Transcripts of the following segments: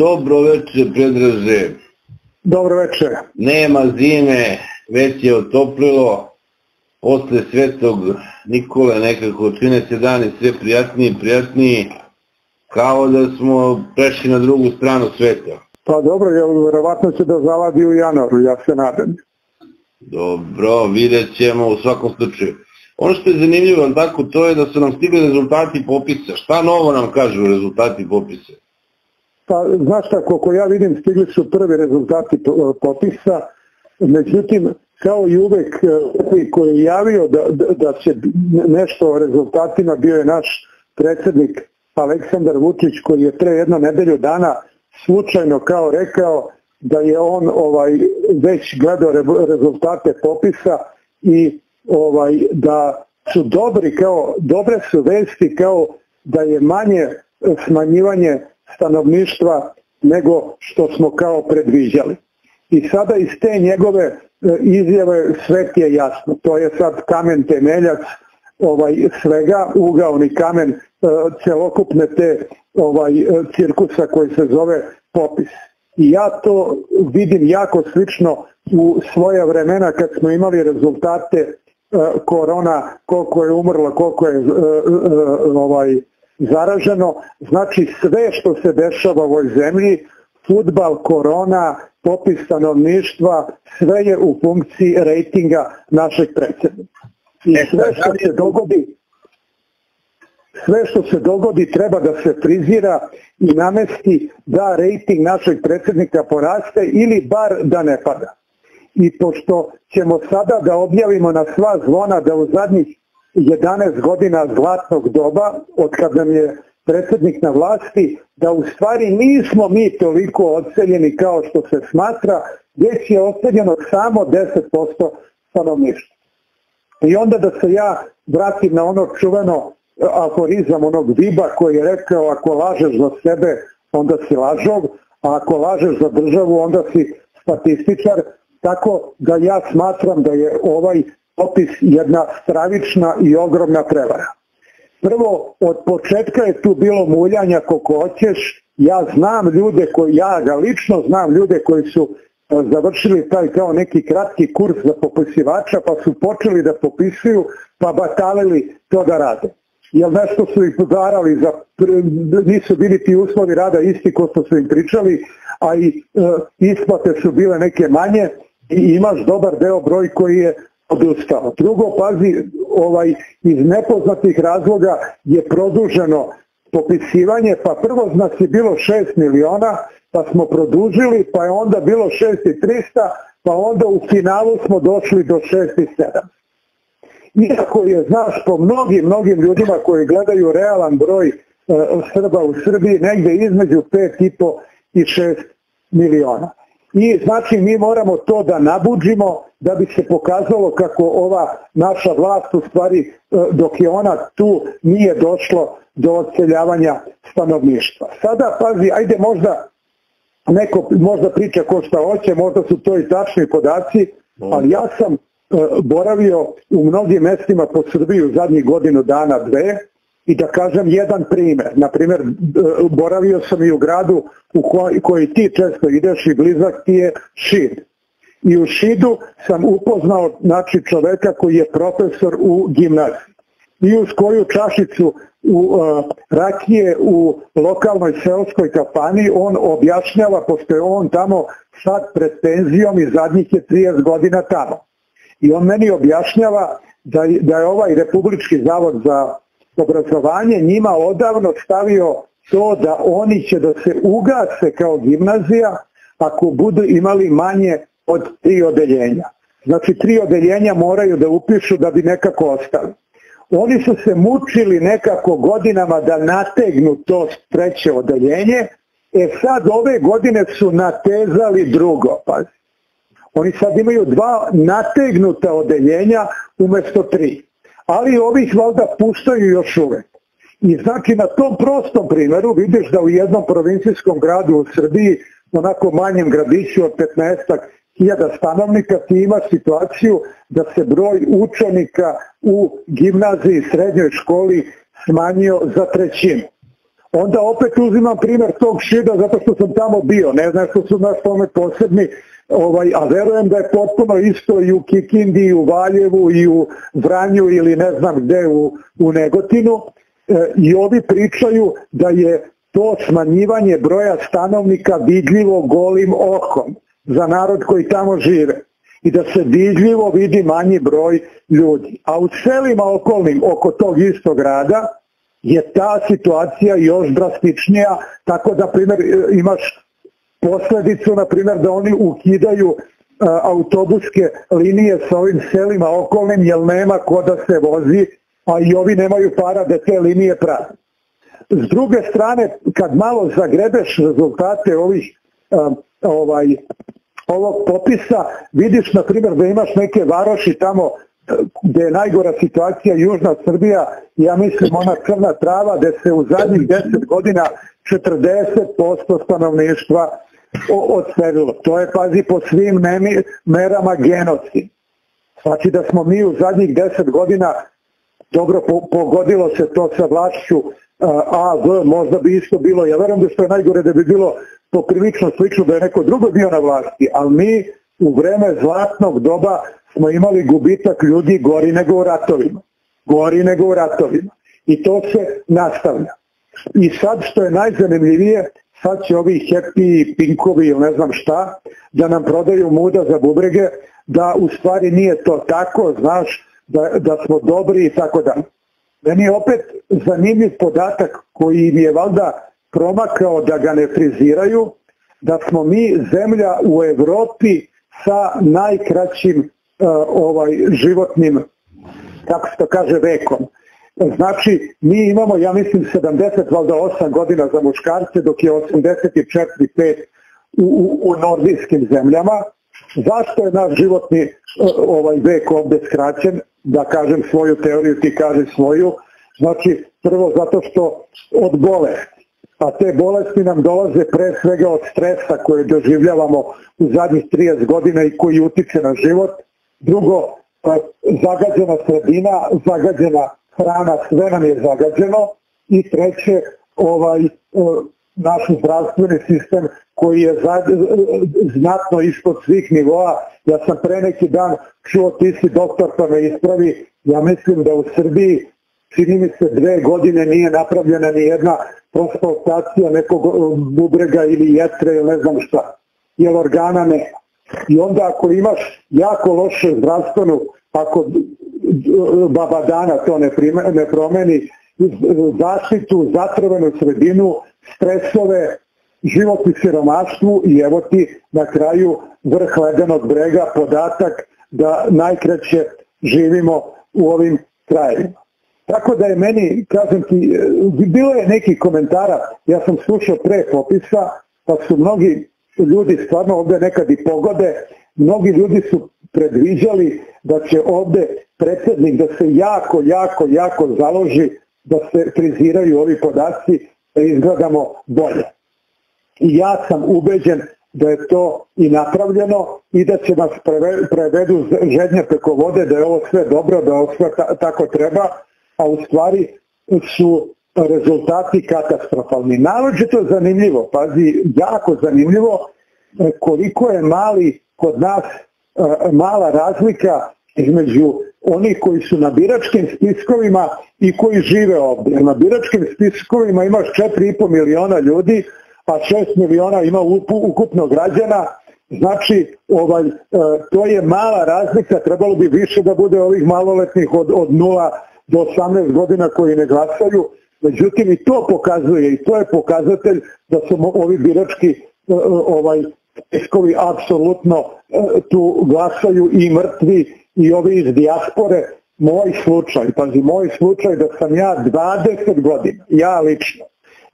Dobro večer, Predraže. Dobro večer. Nema zime, već je otoplilo. Posle svetog Nikole nekako čine se dani sve prijatniji i prijatniji. Kao da smo prešli na drugu stranu sveta. Pa dobro, jer verovatno će da zavadi u januaru, ja se nadam. Dobro, vidjet ćemo u svakom slučaju. Ono što je zanimljivo, tako, to je da su nam stigli rezultati popisa. Šta novo nam kažu rezultati popisa? Pa, znaš koliko ja vidim, stigli su prvi rezultati po- popisa, međutim, kao i uvek, e, koji je javio da, da, će nešto o rezultatima bio je naš predsjednik Aleksandar Vučić koji je pre jedno nedelju dana slučajno kao rekao da je on ovaj već gledao re- rezultate popisa i ovaj da su dobri kao dobre su vesti kao da je manje smanjivanje stanovništva nego što smo kao predviđali. I sada iz te njegove e, izjave sve ti je jasno. To je sad kamen temeljac ovaj svega, ugaoni kamen e, celokupne te ovaj e, cirkusa koji se zove popis. I ja to vidim jako slično u svoja vremena kad smo imali rezultate korona, koliko je umrlo, koliko je ovaj zaraženo, znači sve što se dešava u ovoj zemlji, futbal, korona, popis stanovništva, sve je u funkciji rejtinga našeg predsjednika. I E, sve sad, što se dogodi sve što se dogodi treba da se frizira i namesti da rejting našeg predsjednika poraste ili bar da ne pada. I pošto ćemo sada da objavimo na sva zvona da u zadnjih 11 godina zlatnog doba, od kad nam je predsjednik na vlasti, da u stvari nismo mi toliko odseljeni kao što se smatra, već je odseljeno samo 10% stanovništva. I onda da se ja vratim na ono čuveno e, aforizam onog Biba koji je rekao ako lažeš za sebe onda si lažov, a ako lažeš za državu onda si statističar, tako da ja smatram da je ovaj popis jedna stravična i ogromna prevara. Prvo, od početka je tu bilo muljanja koliko hoćeš, ja znam ljude koji, ja ga lično znam ljude koji su e, završili taj kao neki kratki kurs za popisivača pa su počeli da popisuju pa batalili to da rade. Jer nešto su ih udarali za, nisu bili ti uslovi rada isti ko što su im pričali, a i e, isplate su bile neke manje i imaš dobar deo broj koji je odustao. Drugo, pazi, ovaj, iz nepoznatih razloga je produženo popisivanje, pa prvo nas je bilo 6 miliona, pa smo produžili, pa je onda bilo 6 i 300, pa onda u finalu smo došli do 6 i 7. Iako je, znaš, po mnogim, mnogim ljudima koji gledaju realan broj e, Srba u Srbiji, negde između 5,5 i 6 miliona. I znači mi moramo to da nabuđimo da bi se pokazalo kako ova naša vlast u stvari e, dok je ona tu nije došlo do odseljavanja stanovništva. Sada pazi, ajde možda neko možda priča ko šta hoće, možda su to i tačni podaci, ali ja sam e, boravio u mnogim mestima po Srbiji u zadnjih godinu dana, dve, i da kažem jedan primer. Na primjer, e, boravio sam i u gradu u koji, koji ti često ideš i blizak ti je Šid. I u Šidu sam upoznao znači, čoveka koji je profesor u gimnaziji. I uz koju čašicu u uh, rakije u lokalnoj seoskoj kafani on objašnjava, pošto je on tamo sad pred penzijom i zadnjih je 30 godina tamo. I on meni objašnjava da, da je ovaj Republički zavod za obrazovanje njima odavno stavio to da oni će da se ugase kao gimnazija ako budu imali manje od tri odeljenja. Znači tri odeljenja moraju da upišu da bi nekako ostali. Oni su se mučili nekako godinama da nategnu to treće odeljenje, e sad ove godine su natezali drugo, pazi. Oni sad imaju dva nategnuta odeljenja umesto tri. Ali ovih valjda puštaju još uvek. I znači na tom prostom primjeru vidiš da u jednom provincijskom gradu u Srbiji, onako manjem gradiću od 15 hiljada stanovnika, ti imaš situaciju da se broj učenika u gimnaziji i srednjoj školi smanjio za trećinu. onda opet uzimam primjer tog šida zato što sam tamo bio, ne znam što su naš tome posebni, ovaj, a verujem da je potpuno isto i u Kikindi, i u Valjevu, i u Vranju ili ne znam gde u, Negotinu. E, i ovi pričaju da je to smanjivanje broja stanovnika vidljivo golim okom za narod koji tamo žive i da se vidljivo vidi manji broj ljudi. A u selima okolnim oko tog istog grada je ta situacija još drastičnija, tako da primjer imaš posledicu, na primjer da oni ukidaju autobuske linije sa ovim selima okolnim jer nema ko da se vozi, a i ovi nemaju para da te linije prati. S druge strane, kad malo zagrebeš rezultate ovih ovaj, ovog popisa, vidiš na primjer da imaš neke varoši tamo gde je najgora situacija Južna Srbija, ja mislim ona crna trava, gde se u zadnjih 10 godina 40% stanovništva odselilo. To je, pazi, po svim merama genocid. Znači da smo mi u zadnjih 10 godina, dobro pogodilo se to sa vlašću A, V, možda bi isto bilo, ja verujem da što je najgore da bi bilo poprilično slično da je neko drugo bio na vlasti, ali mi u vreme zlatnog doba smo imali gubitak ljudi gori nego u ratovima. Gori nego u ratovima. I to se nastavlja. I sad što je najzanimljivije, sad će ovi happy, pinkovi ili ne znam šta, da nam prodaju muda za bubrege, da u stvari nije to tako, znaš, da, da smo dobri i tako da. Meni je opet zanimljiv podatak koji mi je valjda promakao da ga ne friziraju, da smo mi zemlja u Evropi sa najkraćim uh, ovaj životnim kako se to kaže vekom. Znači, mi imamo, ja mislim, 70, valjda 8 godina za muškarce, dok je 84-5 u, u, u nordijskim zemljama. Zašto je naš životni uh, ovaj vek ovde skraćen? Da kažem svoju teoriju, ti kaže svoju. Znači, prvo zato što od bolesti a te bolesti nam dolaze pre svega od stresa koje doživljavamo u zadnjih 30 godina i koji utiče na život. Drugo, pa, zagađena sredina, zagađena hrana, sve nam je zagađeno. I treće, ovaj, naš zdravstveni sistem koji je znatno ispod svih nivoa. Ja sam pre neki dan čuo, ti si doktor pa me ispravi, ja mislim da u Srbiji čini mi se dve godine nije napravljena ni jedna transplantacija nekog bubrega ili jetre ili ne znam šta, jer organa ne. I onda ako imaš jako loše zdravstvenu, ako baba dana to ne, prime, ne promeni, zaštitu, zatrovenu sredinu, stresove, život i siromaštvu i evo ti na kraju vrh ledenog brega podatak da najkraće živimo u ovim krajevima. Tako da je meni, kažem ti, bilo je neki komentara, ja sam slušao pre popisa, pa su mnogi ljudi stvarno ovde nekad i pogode, mnogi ljudi su predviđali da će ovde predsjednik da se jako, jako, jako založi da se friziraju ovi podaci, da izgledamo bolje. I ja sam ubeđen da je to i napravljeno i da će nas prevedu žednje preko vode, da je ovo sve dobro, da ovo sve tako treba, a u stvari su rezultati katastrofalni. Naročito zanimljivo, pazi, jako zanimljivo e, koliko je mali kod nas e, mala razlika između onih koji su na biračkim spiskovima i koji žive ovdje. Na biračkim spiskovima imaš 4,5 miliona ljudi, a 6 miliona ima ukupno građana, Znači, ovaj, e, to je mala razlika, trebalo bi više da bude ovih maloletnih od, od 0 do 18 godina koji ne glasaju, međutim i to pokazuje i to je pokazatelj da su ovi birački e, e, ovaj spiskovi apsolutno e, tu glasaju i mrtvi i ovi iz dijaspore. Moj slučaj, pazi, moj slučaj da sam ja 20 godina, ja lično,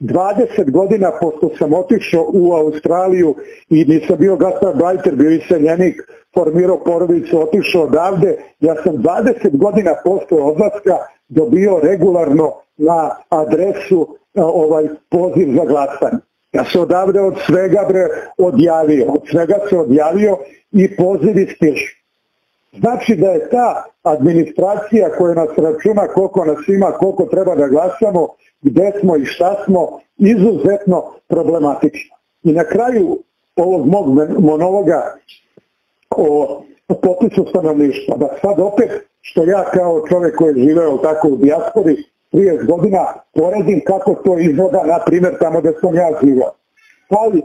20 godina pošto sam otišao u Australiju i nisam bio gastarbajter, bio iseljenik, formirao porodicu, otišao odavde, ja sam 20 godina posle odlaska dobio regularno na adresu ovaj poziv za glasanje. Ja se odavde od svega bre odjavio, od svega se odjavio i pozivi stižu. Znači da je ta administracija koja nas računa koliko nas ima, koliko treba da glasamo gde smo i šta smo izuzetno problematično. I na kraju ovog mog monologa o popisu stanovništva, da sad opet što ja kao čovjek koji je živeo tako u dijaspori 30 godina poredim kako to izgleda, na primjer, tamo gde sam ja živao. Taj,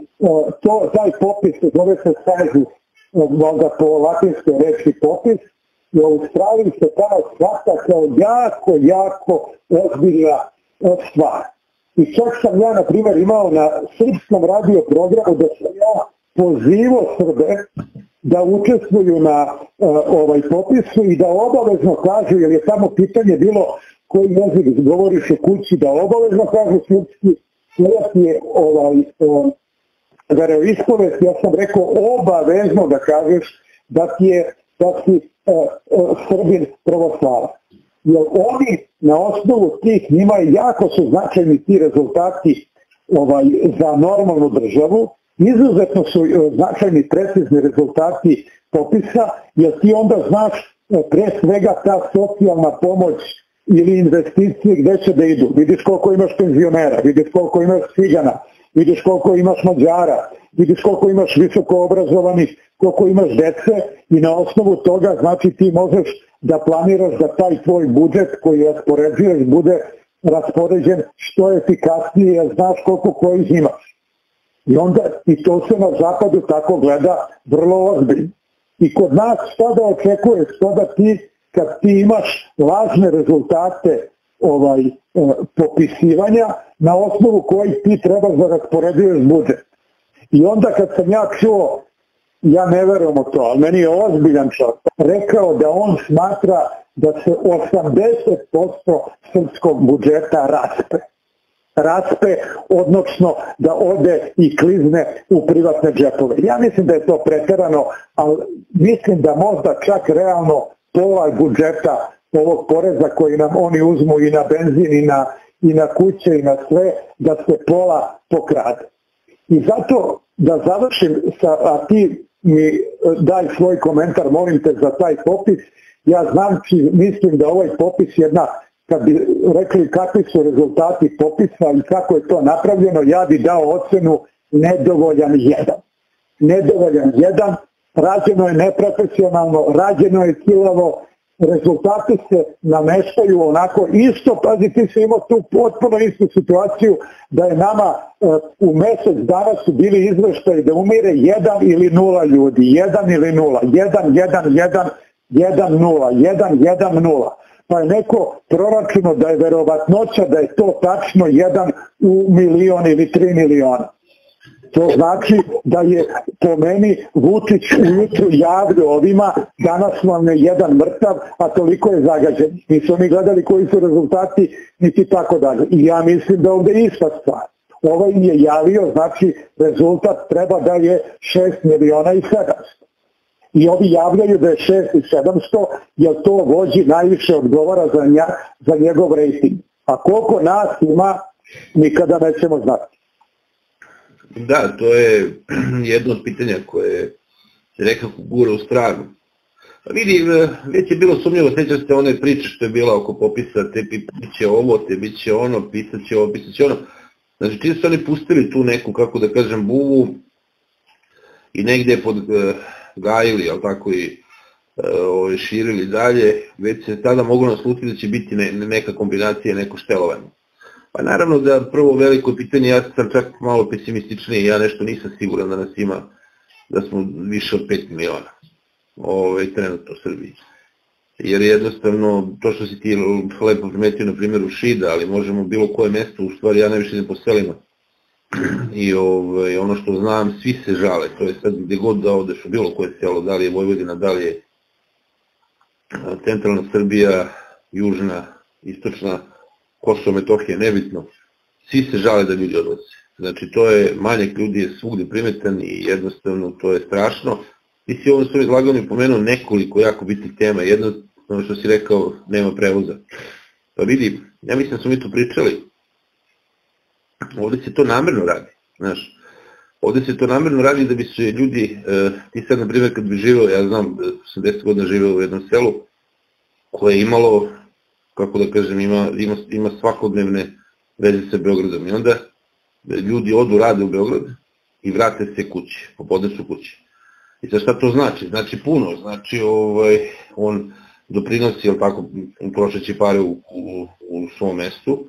to, taj popis zove se sajzu, možda po latinskoj reči popis, i u Australiji se tamo shvata kao jako, jako ozbiljna stvar. I čak sam ja, na primjer, imao na srpskom radio programu da sam ja pozivo Srbe da učestvuju na uh, ovaj popisu i da obavezno kažu, jer je tamo pitanje bilo koji jezik govoriš u kući, da obavezno kažu srpski, koja je ovaj, um, veroispovest, ja sam rekao obavezno da kažeš da ti je da si uh, uh, Srbin pravoslava. Jer oni na osnovu tih njima jako su značajni ti rezultati ovaj, za normalnu državu, izuzetno su značajni precizni rezultati popisa, jer ti onda znaš pre svega ta socijalna pomoć ili investicije gde će da idu. Vidiš koliko imaš penzionera, vidiš koliko imaš cigana, vidiš koliko imaš mađara, vidiš koliko imaš visoko obrazovanih, koliko imaš dece i na osnovu toga znači ti možeš da planiraš da taj tvoj budžet koji raspoređuješ bude raspoređen što efikasnije jer znaš koliko kojih imaš. I onda i to se na zapadu tako gleda vrlo ozbiljno. I kod nas šta da očekuješ, što da ti kad ti imaš lažne rezultate ovaj e, popisivanja na osnovu kojih ti treba da rasporeduješ budžet. I onda kad sam ja čuo, ja ne verujem u to, ali meni je ozbiljan čovjek, rekao da on smatra da se 80% srpskog budžeta raspe. Raspe, odnosno da ode i klizne u privatne džepove. Ja mislim da je to preterano, ali mislim da možda čak realno pola budžeta ovog poreza koji nam oni uzmu i na benzin i na, i na kuće i na sve, da se pola pokrade. I zato da završim, sa, a ti mi e, daj svoj komentar, molim te za taj popis, ja znam, mislim da ovaj popis jedna, kad bi rekli kakvi su rezultati popisa i kako je to napravljeno, ja bi dao ocenu nedovoljan jedan. Nedovoljan jedan, rađeno je neprofesionalno, rađeno je kilavo, rezultati se nameštaju onako isto, pazi ti si imao tu potpuno istu situaciju da je nama uh, u mesec dana su bili izveštaji da umire jedan ili nula ljudi, jedan ili nula, jedan, jedan, jedan, jedan, nula, jedan, jedan, nula. Pa je neko proračuno da je verovatnoća da je to tačno jedan u milion ili tri miliona. To znači da je po meni Vučić ujutru javio ovima, danas vam je jedan mrtav, a toliko je zagađen. Nisu mi gledali koji su rezultati, niti tako dalje. I ja mislim da ovde je ista stvar. Im je javio, znači rezultat treba da je 6 miliona i 700. I ovi javljaju da je 6 i 700, jer to vođi najviše odgovara za, za njegov rejting. A koliko nas ima, nikada nećemo znati. Da, to je jedno od pitanja koje se nekako gura u stranu. Pa vidi, e, već je bilo sumnjivo, sećam se one priče što je bila oko popisa, te biće ovo, te biće ono, pisat će ovo, pisat će ono. Znači, čim su oni pustili tu neku, kako da kažem, buvu i negde pod uh, gajili, ali tako i uh, širili dalje, već se tada moglo naslutiti da će biti ne, neka kombinacija, neko štelovanje. Pa naravno da prvo veliko pitanje, ja sam čak malo pesimističniji, ja nešto nisam siguran da nas ima, da smo više od 5 miliona ovaj, trenutno u Srbiji. Jer jednostavno, to što si ti lepo primetio na primjeru Šida, ali možemo bilo koje mesto, u stvari ja najviše idem po selima. I ovaj, ono što znam, svi se žale, to je sad gde god da odeš u bilo koje selo, da li je Vojvodina, da li je centralna Srbija, južna, istočna, Kosovo, Metohije, nebitno, svi se žale da ljudi odlaze. Znači, to je, manjak ljudi je svugde primetan i jednostavno to je strašno. Ti si ovom svojom izlaganju pomenuo nekoliko jako bitnih tema. Jedno, ono što si rekao, nema prevoza. Pa vidi, ja mislim da smo mi to pričali. Ovde se to namerno radi. Znaš, ovde se to namerno radi da bi se ljudi, e, ti sad na primjer kad bi živeo, ja znam, da sam 10 godina živeo u jednom selu, koje je imalo kako da kažem, ima, ima, ima svakodnevne veze sa Beogradom. I onda ljudi odu rade u Beograd i vrate se kući, popodne su kući. I sad šta to znači? Znači puno, znači ovaj, on doprinosi, jel tako, prošeći pare u, u, u svom mestu,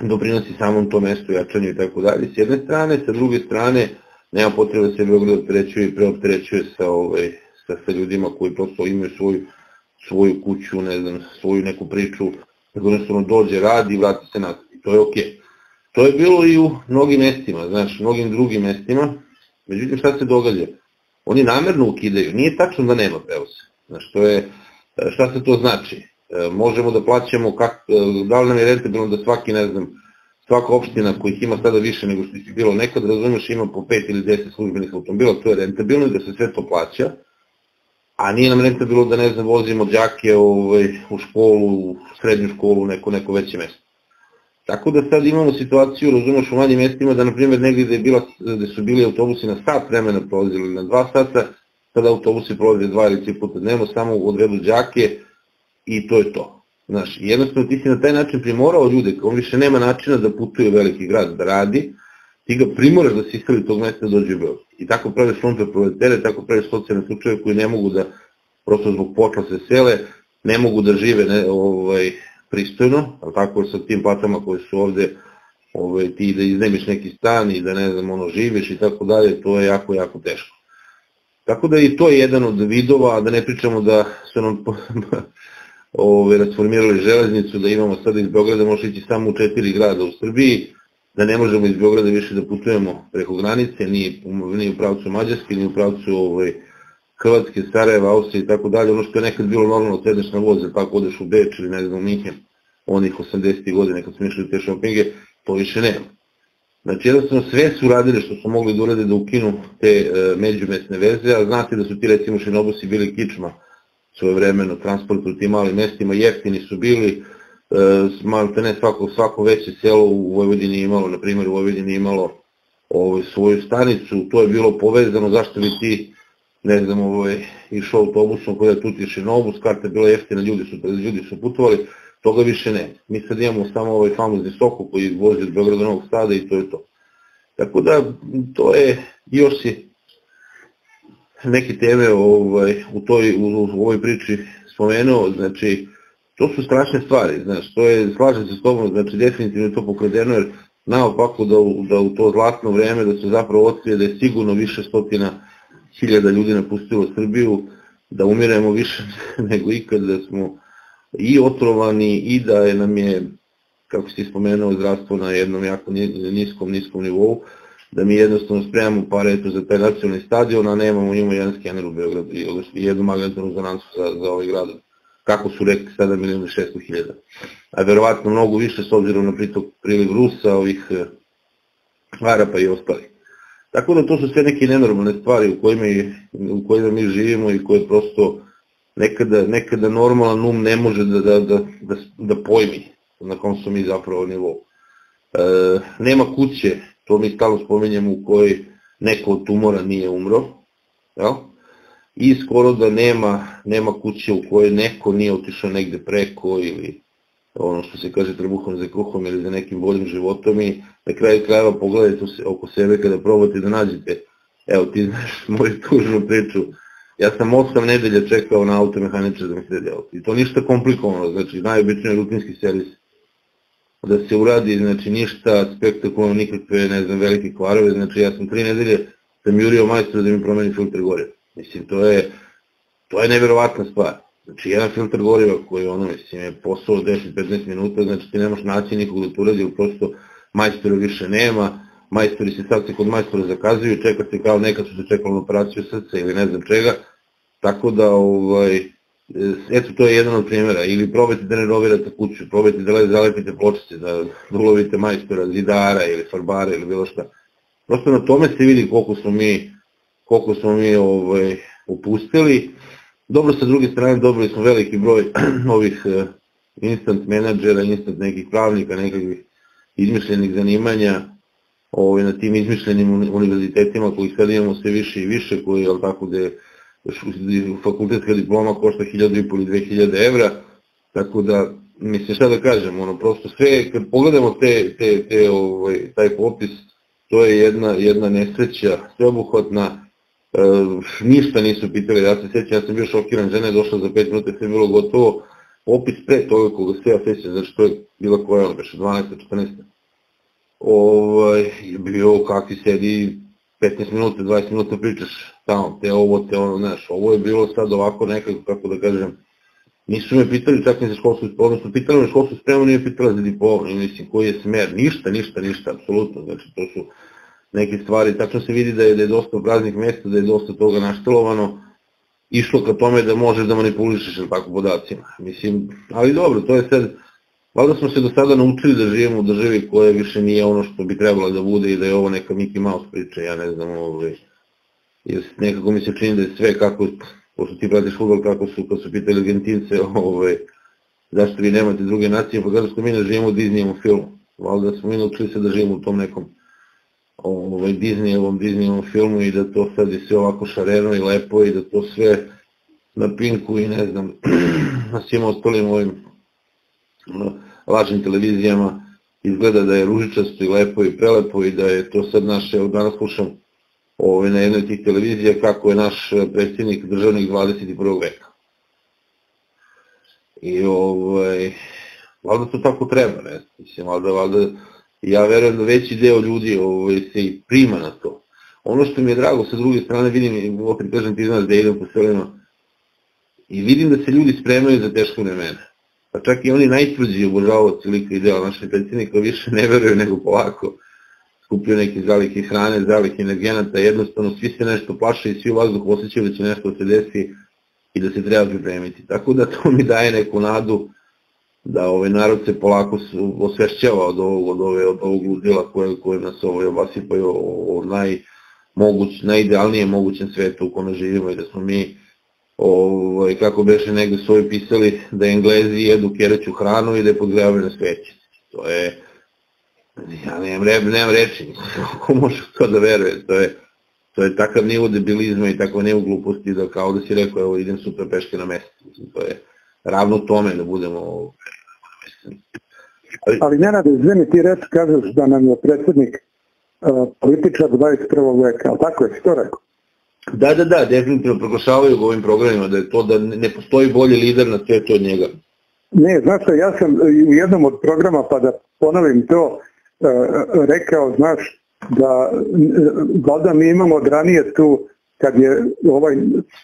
doprinosi samom tom mestu, jačanju i tako dalje, s jedne strane, sa druge strane, nema potrebe da se Beograd opterećuje i preopterećuje sa, ovaj, sa, sa ljudima koji prosto imaju svoju, svoju kuću, ne znam, svoju neku priču, nego jednostavno dođe, radi i vrati se nazad. I to je. Okay. To je bilo i u mnogim mestima, znaš, mnogim drugim mestima, međutim šta se događa? Oni namerno ukidaju, nije tačno da nema prevoza. Znaš, to je, šta se to znači? E, možemo da plaćamo, kak, e, da li nam je rentabilno da svaki, ne znam, svaka opština kojih ima sada više nego što je bilo nekad, razumeš, ima po 5 ili 10 službenih automobila, to je rentabilno da se sve to plaća, a nije nam rentabilno da, ne znam, vozimo džake ovaj, u školu, u srednju školu, neko, neko veće mesto. Tako da sad imamo situaciju, razumeš, u manjim mestima da, na primjer, negdje gde, je bila, gde su bili autobusi na sat vremena prolazili, na dva sata, sada autobusi prolaze dva ili tri puta dnevno, samo odvedu džake i to je to. Znaš, jednostavno ti si na taj način primorao ljude, on više nema načina da putuje u veliki grad, da radi, ti ga primoraš da se iskali tog mesta dođe u Beograd. I tako praviš lumpe proletere, tako praviš socijalne slučaje koji ne mogu da, prosto zbog posla se sele, ne mogu da žive ovaj, pristojno, ali tako sa tim platama koje su ovde, ovaj, ti da iznemiš neki stan i da ne znam, ono, živiš i tako dalje, to je jako, jako teško. Tako da i to je jedan od vidova, a da ne pričamo da su nam ove, rasformirali železnicu, da imamo sada iz Beograda, može ići samo u četiri grada u Srbiji, da ne možemo iz Beograda više da putujemo preko granice, ni, u pravcu Mađarske, ni u pravcu ovaj, Hrvatske, Sarajeva, Austrije i tako dalje. Ono što je nekad bilo normalno, sedneš na voze, tako odeš u Beč ili ne znam, Minhen, onih 80. godine kad smo išli te šopinge, to više nema. Znači jednostavno sve su radili što su mogli da urade da ukinu te e, međumesne veze, a znate da su ti recimo šinobusi bili kičma svoje vremeno transport u tim malim mestima, jeftini su bili, e, ne svako, svako veće selo u Vojvodini imalo, na primjer u Vojvodini imalo ovaj, svoju stanicu, to je bilo povezano, zašto bi ti, ne znam, ovaj, išao autobusom koji je tu ti šinobus, karta je bila jeftina, ljudi su, ljudi su putovali, toga više ne. Mi sad imamo samo ovaj famozni Soko koji vozi od Beograda Novog Sada i to je to. Tako da, to je još si neke teme ovaj, u, toj, u, u ovoj priči spomenuo, znači, to su strašne stvari, znači, to je, slažem se s tobom, znači, definitivno je to pokradeno, jer naopako da, da u to zlatno vreme, da se zapravo otkrije da je sigurno više stotina hiljada ljudi napustilo Srbiju, da umiremo više nego ikad, da smo i otrovani i da je nam je, kako si spomenuo, zdravstvo na jednom jako niskom, niskom nivou, da mi jednostavno spremamo pare eto, za taj nacionalni stadion, a nemamo njima jedan skener u Beogradu i jednu magnetnu rezonansu za, za ovaj grad. Kako su rekli 7 milijuna 600 hiljada. A verovatno mnogo više s obzirom na pritok priliv Rusa, ovih eh, Arapa i ostali. Tako da to su sve neke nenormalne stvari u kojima, u kojima mi živimo i koje prosto nekada, nekada normalan um ne može da, da, da, da, pojmi na kom su mi zapravo nivou. E, nema kuće, to mi stalo spomenjamo u kojoj neko od tumora nije umro, jel? I skoro da nema, nema kuće u kojoj neko nije otišao negde preko ili ono što se kaže trbuhom za kruhom ili za nekim boljim životom i na kraju krajeva pogledajte oko sebe kada probate da nađete, evo ti znaš moju tužnu priču, ja sam 8 nedelja čekao na automehaničar da mi se auto i to ništa komplikovano, znači najobičniji rutinski servis. Da se uradi, znači ništa spektakularno, nikakve, ne znam, velike kvarove, znači ja sam tri nedelje sam jurio majstora da mi promeni filtr goriva. Mislim, to je, to je neverovatna stvar. Znači, jedan filtr goriva koji ono, mislim, je posao 10-15 minuta, znači ti nemaš naći nikog da to uradi, prosto majstora više nema, majstori se sad se kod majstora zakazuju, čeka se kao nekad su se čekali operaciju srca ili ne znam čega, tako da, ovaj, eto to je jedan od primjera, ili probajte da renovirate kuću, probajte da zalepite pločice, da ulovite majstora, zidara ili farbara ili bilo šta. Prosto na tome se vidi koliko smo mi, koliko smo mi ovaj, upustili. Dobro sa druge strane dobili smo veliki broj ovih eh, instant menadžera, instant nekih pravnika, nekakvih izmišljenih zanimanja ovaj, na tim izmišljenim univerzitetima koji sad imamo sve više i više, koji, je tako, gde fakultetska diploma košta 1000 ili 2000 evra, tako da mislim šta da kažem, ono, prosto sve, kad pogledamo te, te, te, ovaj, taj popis, to je jedna, jedna nesreća, sveobuhvatna, ništa nisu pitali, ja se sjećam, ja sam bio šokiran, žena je došla za 5 minuta, sve je bilo gotovo, opis pre toga koga sve ja sećam, znači to je bila koja, ono, 12. 14. Ovaj, je bio kakvi sedi 15 minuta, 20 minuta pričaš tamo, te ovo, te ono, znaš, ovo je bilo sad ovako nekako, kako da kažem, nisu me pitali čak ni za školsku, odnosno pitali me školsku spremu, nije pitala za diplom, i mislim koji je smer, ništa, ništa, ništa, apsolutno, znači to su neke stvari, tačno se vidi da je, da je dosta praznih mesta, da je dosta toga naštelovano, išlo ka tome da možeš da manipulišeš tako podacima. Mislim, ali dobro, to je sad, valjda smo se do sada naučili da živimo u državi koja više nije ono što bi trebalo da bude i da je ovo neka Mickey Mouse priča, ja ne znam, ovaj, jer nekako mi se čini da je sve kako, pošto ti pratiš futbol, kako su, kad su pitali Argentince, ovaj, zašto vi nemate druge nacije, pa zato što mi ne živimo u Disneyevom filmu. Valjda smo mi naučili se da živimo u tom nekom ovaj, Disneyevom, Disneyevom filmu i da to sad je sve ovako šareno i lepo i da to sve na Pinku i ne znam, na svim ostalim ovim lažnim televizijama izgleda da je ružičasto i lepo i prelepo i da je to sad naše, evo danas slušam ovaj, na jednoj tih televizija kako je naš predsjednik državnik 21. veka. I ovaj, valjda to tako treba, ne? Mislim, valjda, valjda, ja verujem da veći deo ljudi ovaj, se prima na to. Ono što mi je drago, sa druge strane vidim, opet kažem ti znaš da idem po selima, i vidim da se ljudi spremaju za teško vremena. Pa čak i oni najtvrđi obožavaoci lika i dela našeg predsjednika više ne veruju nego polako skupio neke zalihe hrane, zalihe energenata, jednostavno svi se nešto plaše i svi u vazduhu osjećaju da će nešto se desi i da se treba pripremiti. Tako da to mi daje neku nadu da ovaj narod se polako osvešćava od ovog, od ove, od ovog ludila koje, koje nas ovaj obasipaju o, o naj, moguć, najidealnijem mogućem svetu u kome živimo i da smo mi ovaj, kako beše negde svoji pisali da Englezi jedu kereću hranu i da je podgravaju na sveće. To je, ja nemam, re, nemam reči, ko može to da veruje, to je, to je takav nivo debilizma i takav nivo gluposti da kao da si rekao, evo idem sutra peške na mislim, to je ravno tome da budemo ali, ali Nenade, izvini ti reč, kažeš da nam je predsednik uh, političar 21. veka, ali tako je, si to rekao? Da, da, da, definitivno proglašavaju u ovim programima da je to da ne postoji bolji lider na svetu od njega. Ne, znaš što, ja sam u jednom od programa, pa da ponovim to, e, rekao, znaš, da valjda mi imamo od ranije tu, kad je ovaj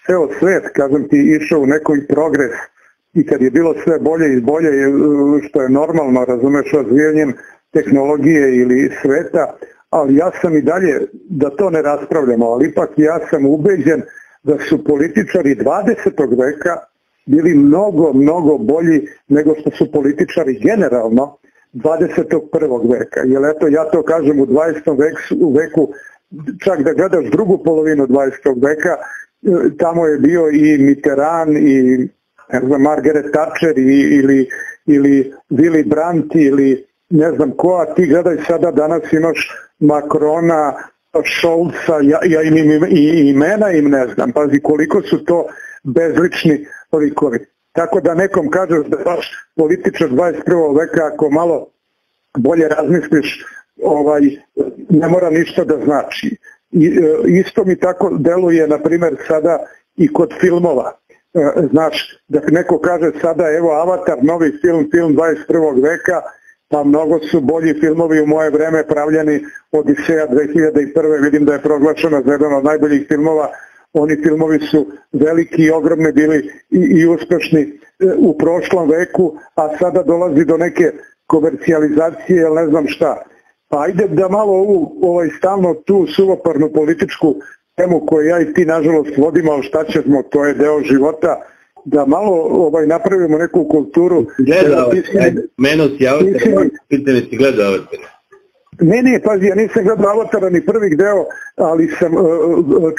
ceo svet, kažem ti, išao u nekoj progres i kad je bilo sve bolje i bolje, što je normalno, razumeš, razvijanjem tehnologije ili sveta, ali ja sam i dalje, da to ne raspravljamo, ali ipak ja sam ubeđen da su političari 20. veka bili mnogo, mnogo bolji nego što su političari generalno 21. veka. Jer eto, ja to kažem u 20. veku, veku čak da gledaš drugu polovinu 20. veka, tamo je bio i Mitterrand i ne znam, Margaret Thatcher ili, ili Willy Brandt ili ne znam ko, a ti gledaj sada danas imaš Makrona, Šolca, ja, ja im, im, i imena im ne znam, pazi koliko su to bezlični likovi. Tako da nekom kažeš da baš političar 21. veka ako malo bolje razmisliš, ovaj, ne mora ništa da znači. I, e, isto mi tako deluje, na primer, sada i kod filmova. E, znaš, da neko kaže sada, evo, Avatar, novi film, film 21. veka, pa mnogo su bolji filmovi u moje vreme pravljeni Odiseja 2001. Vidim da je proglašena za jedan od najboljih filmova. Oni filmovi su veliki i ogromni bili i, i uspešni e, u prošlom veku, a sada dolazi do neke komercijalizacije, ili ne znam šta. Pa ajde da malo ovu ovaj, stalno tu suvoparnu političku temu koju ja i ti nažalost vodimo, ali šta ćemo, to je deo života, da malo ovaj napravimo neku kulturu. Gleda, ovaj, meno si avatar, pitanje si gleda avatar. Ne, ne, pazi, ja nisam gledao avatara ni prvih deo, ali sam uh,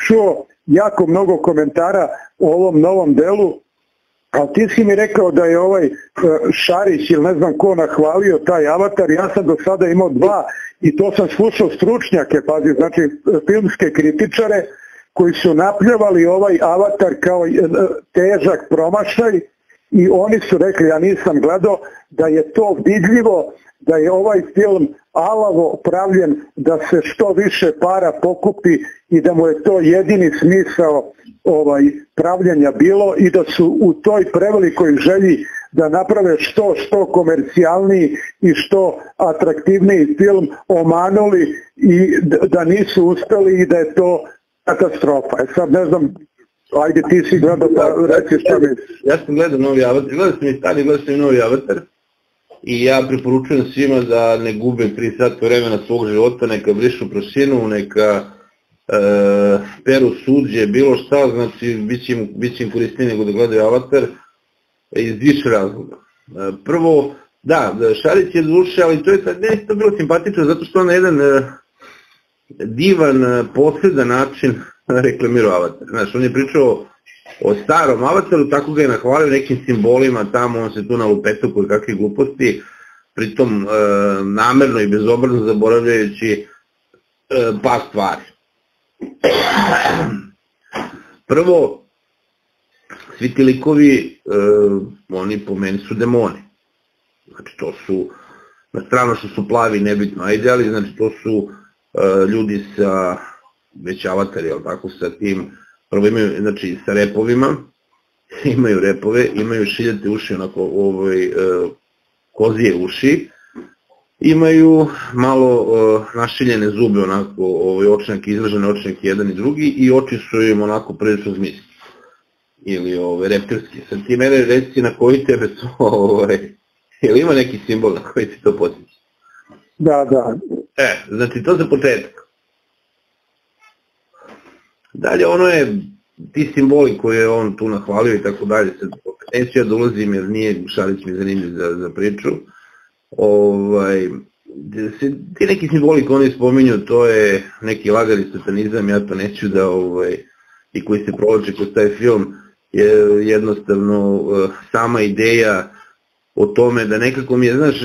čuo jako mnogo komentara o ovom novom delu, a ti si mi rekao da je ovaj uh, Šarić ili ne znam ko nahvalio taj avatar, ja sam do sada imao dva i to sam slušao stručnjake, pazi, znači filmske kritičare, koji su napljevali ovaj avatar kao težak promašaj i oni su rekli, ja nisam gledao, da je to vidljivo, da je ovaj film alavo pravljen da se što više para pokupi i da mu je to jedini smisao ovaj pravljenja bilo i da su u toj prevelikoj želji da naprave što što komercijalniji i što atraktivniji film omanuli i da nisu uspeli i da je to katastrofa. E sad ne znam, ajde ti si gledao pa reci šta mi. Ja sam gledao novi avatar, gledao sam i stari, gledao sam i novi avatar i ja preporučujem svima da ne gube 3 sata vremena svog života, neka brišu prosinu, neka peru suđe, bilo šta, znači bit će im, bit nego da gledaju avatar iz više razloga. E, prvo, da, Šarić je duše, ali to je sad, ne to bilo simpatično, zato što on na jedan e, divan, e, posledan način reklamirao avatar. Znaš, on je pričao o starom avataru, tako ga je nahvalio nekim simbolima tamo, on se tu na lupetu koji kakve gluposti, pritom e, namerno i bezobrazno zaboravljajući e, stvari. Prvo, svi ti likovi, e, oni po meni su demoni. Znači to su, na stranu što su plavi nebitno, ajde, ali znači to su e, ljudi sa već avatari, jel tako, sa tim prvo imaju, znači, sa repovima, imaju repove, imaju šiljate uši, onako, ovaj, e, kozije uši, imaju malo e, našiljene zube, onako, ovaj, očnjak, izražene očnjak jedan i drugi, i oči su im onako prilično zmiski. Ili ovaj, reptilski. Sad ti mene reci na koji tebe to, ovaj, ili ima neki simbol na koji ti to potiče? Da, da. E, znači to za početak. Dalje, ono je, ti simboli koje je on tu nahvalio i tako dalje, sad neću ja da ulazim jer nije Šarić mi zanimljiv za, za priču, ovaj, ti neki simboli koje oni spominju, to je neki lagari satanizam, ja to neću da, ovaj, i koji se provlače kroz taj film, je jednostavno eh, sama ideja o tome da nekako mi je, znaš,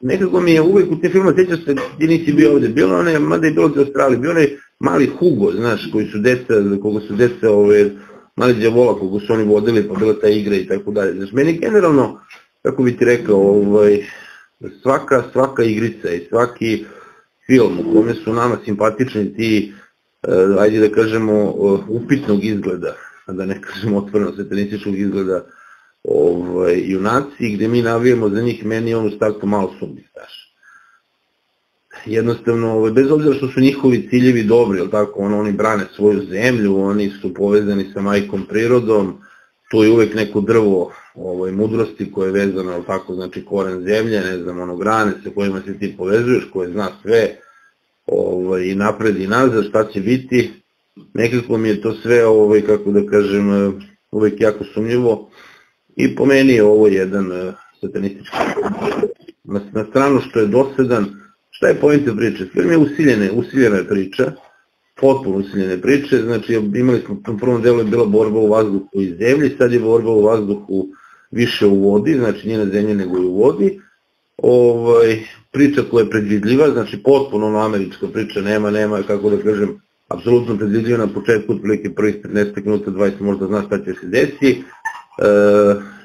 nekako mi je uvek u tim filmu, sjećaš se, ti nisi bio ovde, bilo one, mada je bilo za Australiji, bio onaj mali Hugo, znaš, koji su deca, koga su deca, ove, mali djavola, koga su oni vodili, pa bila ta igra i tako dalje. Znaš, meni generalno, kako bi ti rekao, ovaj, svaka, svaka igrica i svaki film u kome su nama simpatični ti, eh, ajde da kažemo, upitnog izgleda, da ne kažemo otvoreno satanističkog izgleda, ovaj, junaci, gde mi navijemo za njih, meni on u startu malo sumnji, znaš. Jednostavno, ovaj, bez obzira što su njihovi ciljevi dobri, tako, ono, oni brane svoju zemlju, oni su povezani sa majkom prirodom, tu je uvek neko drvo ovaj, mudrosti koje je vezano, tako, znači koren zemlje, ne znam, ono, grane sa kojima se ti povezuješ, koje zna sve, ovaj, i napred i nazad, šta će biti, nekako mi je to sve, ovaj, kako da kažem, uvek jako sumnjivo, I po meni je ovo jedan uh, satanistički na, na stranu što je dosadan, šta je pojente priče? Film je usiljene, usiljena priča, potpuno usiljene priče, znači imali smo u prvom delu je bila borba u vazduhu i zemlji, sad je borba u vazduhu više u vodi, znači nije na zemlji nego i u vodi, ovaj, priča koja je predvidljiva, znači potpuno ono američka priča, nema, nema, kako da kažem, apsolutno predvidljiva na početku, otprilike prvih 15 minuta, 20 možda zna šta će se desiti, e,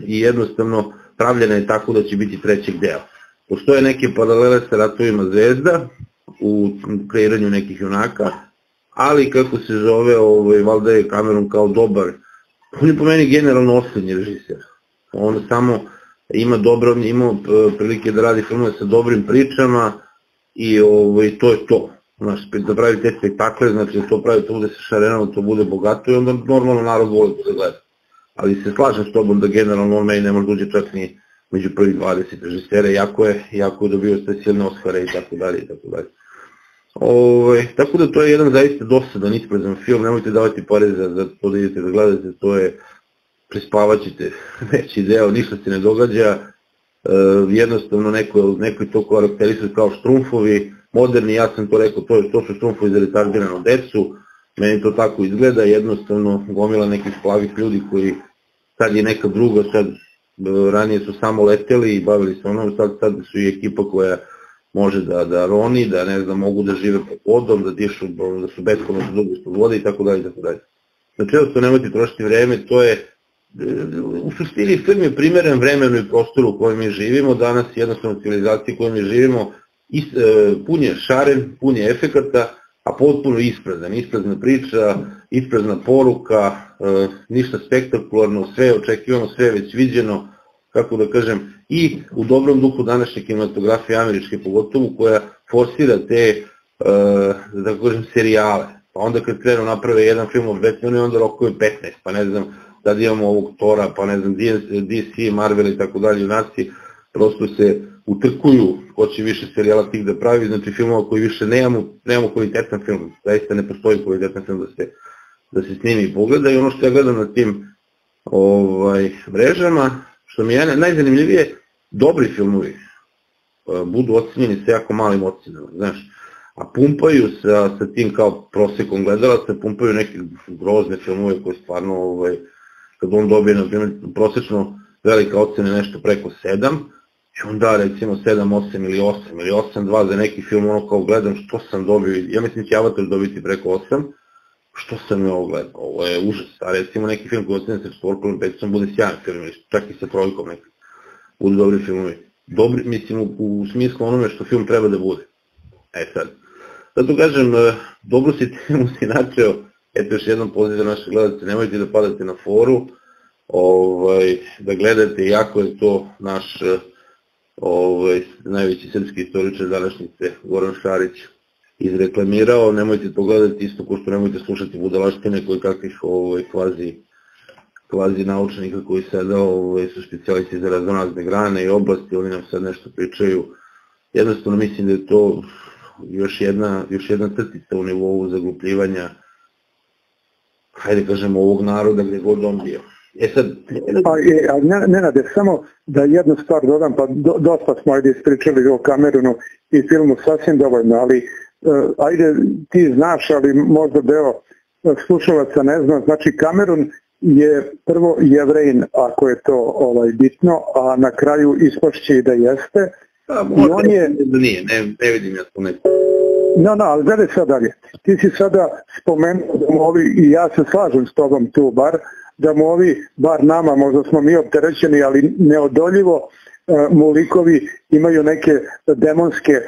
i jednostavno pravljena je tako da će biti trećeg dela. Postoje neke paralele sa ratovima zvezda u kreiranju nekih junaka, ali kako se zove, ovaj, valjda je Cameron kao dobar, on je po meni generalno oslednji režiser. On samo ima dobro, ima e, prilike da radi filmove sa dobrim pričama i ovaj, to je to. Znaš, da pravi te spektakle, znači da to pravi, to bude se šareno, to bude bogato i onda normalno narod voli da gleda ali se slažem s tobom da generalno on meni ne može uđe čak ni među prvih 20 režisera, jako je, jako je dobio specijalne Oscare i tako dalje i tako dalje. Ove, tako da to je jedan zaista dosadan isprezan film, nemojte davati pare za, za to da idete da gledate, to je prispavaćete veći deo, ništa se ne događa, e, jednostavno neko, je to karakterisuje kao štrumfovi, moderni, ja sam to rekao, to, to su štrumfovi za retardiranu decu, meni to tako izgleda, jednostavno gomila nekih plavih ljudi koji sad je neka druga, sad e, ranije su samo leteli i bavili se onom, sad, sad su i ekipa koja može da, da roni, da ne znam, mogu da žive pod vodom, da dišu, da su beskonačno dugo ispod vode i tako dalje i tako dalje. Znači, nemojte trošiti vreme, to je u suštini film je primeren vremenu i prostoru u kojem mi živimo, danas jednostavno civilizacija u kojoj mi živimo, e, pun je šaren, pun je efekata, a potpuno isprazan, isprazna priča, isprazna poruka, e, ništa spektakularno, sve očekivano, sve već viđeno, kako da kažem, i u dobrom duhu današnje kinematografije američke pogotovo, koja forsira te, e, da kažem, serijale. Pa onda kad krenu naprave jedan film o Batmanu, onda rokovi 15, pa ne znam, da imamo ovog Tora, pa ne znam, DC, Marvel i tako dalje, junaci, prosto se utrkuju ko će više serijala tih da pravi, znači filmova koji više nemamo, nemamo kvalitetan film, zaista ne postoji kvalitetan film da se, da se snimi. I pogleda i ono što ja gledam na tim ovaj, mrežama, što mi je najzanimljivije, dobri filmovi e, budu ocenjeni sa jako malim ocenama, znaš, a pumpaju sa, sa tim kao prosekom gledalaca, pumpaju neke grozne filmove koje stvarno, ovaj, kad on dobije, na primjer, prosečno velika ocena nešto preko 7, i onda recimo 7, 8 ili 8 ili 8, 2 za neki film, ono kao gledam što sam dobio, ja mislim će Avatar dobiti preko 8, što sam je ovo gledao, ovo je užas, a recimo neki film sa četvorkom ili sam bude sjajan film, čak i sa trojkom neki, budu dobri filmovi. Dobri, mislim, u, u smislu onome što film treba da bude. E sad, zato kažem, e, dobro si temu si načeo, eto još jednom poziv za naše gledalce, nemojte da padate na foru, ovaj, da gledate, jako je to naš e, ovaj, najveći srpski istoričar današnjice, Goran Šarić, izreklamirao, nemojte to gledati isto ko što nemojte slušati budalaštine koji kakvih ovaj, kvazi, kvazi naučnika koji sada ovaj, su specijalisti za razonazne grane i oblasti, oni nam sad nešto pričaju. Jednostavno mislim da je to još jedna, još jedna crtica u nivou zaglupljivanja hajde kažemo, ovog naroda gde god on bio. E sad... Pa, e, ne, Nenade, samo da jednu stvar dodam, pa do, dosta smo ajde ispričali o Kamerunu i filmu sasvim dovoljno, ali ajde ti znaš, ali možda deo e, slušalaca ne zna, znači Kamerun je prvo jevrejin, ako je to ovaj bitno, a na kraju ispošće i da jeste. I on je... Da nije, ne, ne vidim ja to neko. No, no, ali gledaj sad dalje. Ti si sada spomenuo da mu ovi, i ja se slažem s tobom tu bar, da mu ovi, bar nama, možda smo mi opterećeni, ali neodoljivo, e, mu likovi imaju neke demonske e,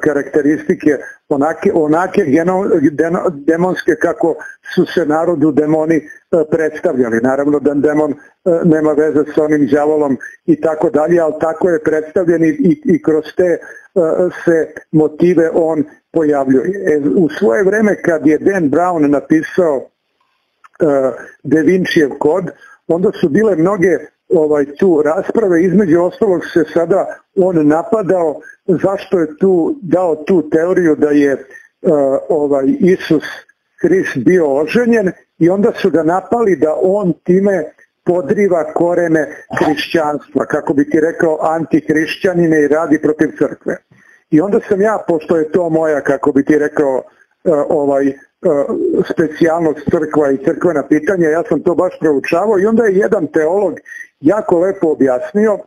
karakteristike, onake, onake demonske kako su se narodu demoni e, predstavljali. Naravno da demon nema veze s onim djavolom i tako dalje, ali tako je predstavljen i, i kroz te se motive on pojavljuje. U svoje vreme kad je Dan Brown napisao E, Da Vincijev kod, onda su bile mnoge ovaj tu rasprave, između ostalog se sada on napadao zašto je tu dao tu teoriju da je uh, ovaj Isus Hrist bio oženjen i onda su ga napali da on time podriva korene hrišćanstva, kako bi ti rekao antihrišćanine i radi protiv crkve. I onda sam ja, pošto je to moja, kako bi ti rekao, uh, ovaj E, specijalnost crkva i crkvena pitanja, ja sam to baš proučavao i onda je jedan teolog jako lepo objasnio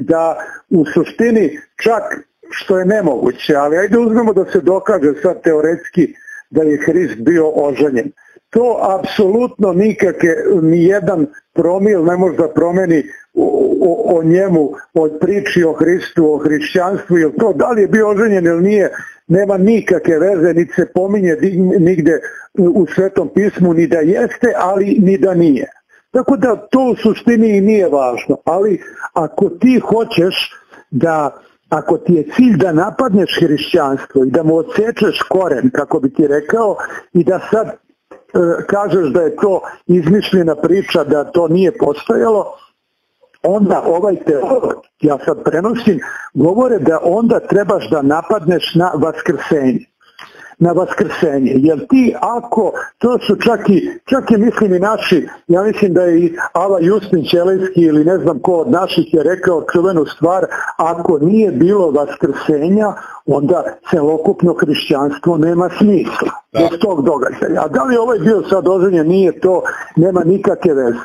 da u suštini čak što je nemoguće, ali ajde uzmemo da se dokaže sad teoretski da je Hrist bio oženjen. To apsolutno nikake, ni jedan promil ne može da promeni o, o, o njemu, o priči o Hristu, o hrišćanstvu, ili to da li je bio oženjen ili nije, nema nikakve veze, niti se pominje nigde u Svetom pismu, ni da jeste, ali ni da nije. Tako da to u suštini i nije važno, ali ako ti hoćeš da ako ti je cilj da napadneš hrišćanstvo i da mu odsečeš koren, kako bi ti rekao, i da sad e, kažeš da je to izmišljena priča, da to nije postojalo, onda ovaj teolog, ja sad prenosim, govore da onda trebaš da napadneš na vaskrsenje na vaskrsenje. Jer ti ako, to su čak i, čak i mislim i naši, ja mislim da je i Ava Justin Čelejski ili ne znam ko od naših je rekao čuvenu stvar, ako nije bilo vaskrsenja, onda celokupno hrišćanstvo nema smisla da. bez tog događaja. A da li ovaj bio sad oženjen, nije to, nema nikakve veze.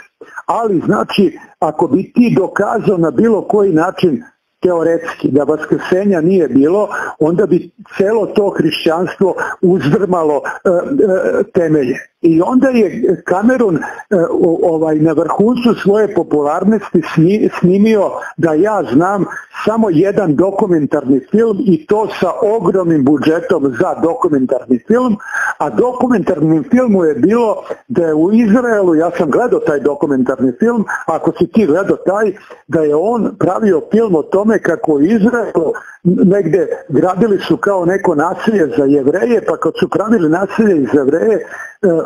Ali znači, ako bi ti dokazao na bilo koji način teoretski da vaskrsenja nije bilo, onda bi celo to hrišćanstvo uzdrmalo e, e, temelje. I onda je Cameron e, ovaj, na vrhuncu svoje popularnosti snimio da ja znam samo jedan dokumentarni film i to sa ogromnim budžetom za dokumentarni film, a dokumentarnim filmu je bilo da je u Izraelu, ja sam gledao taj dokumentarni film, ako si ti gledao taj, da je on pravio film o tome kako u Izraelu negde gradili su kao neko nasilje za jevreje, pa kad su pravili nasilje iz jevreje, e,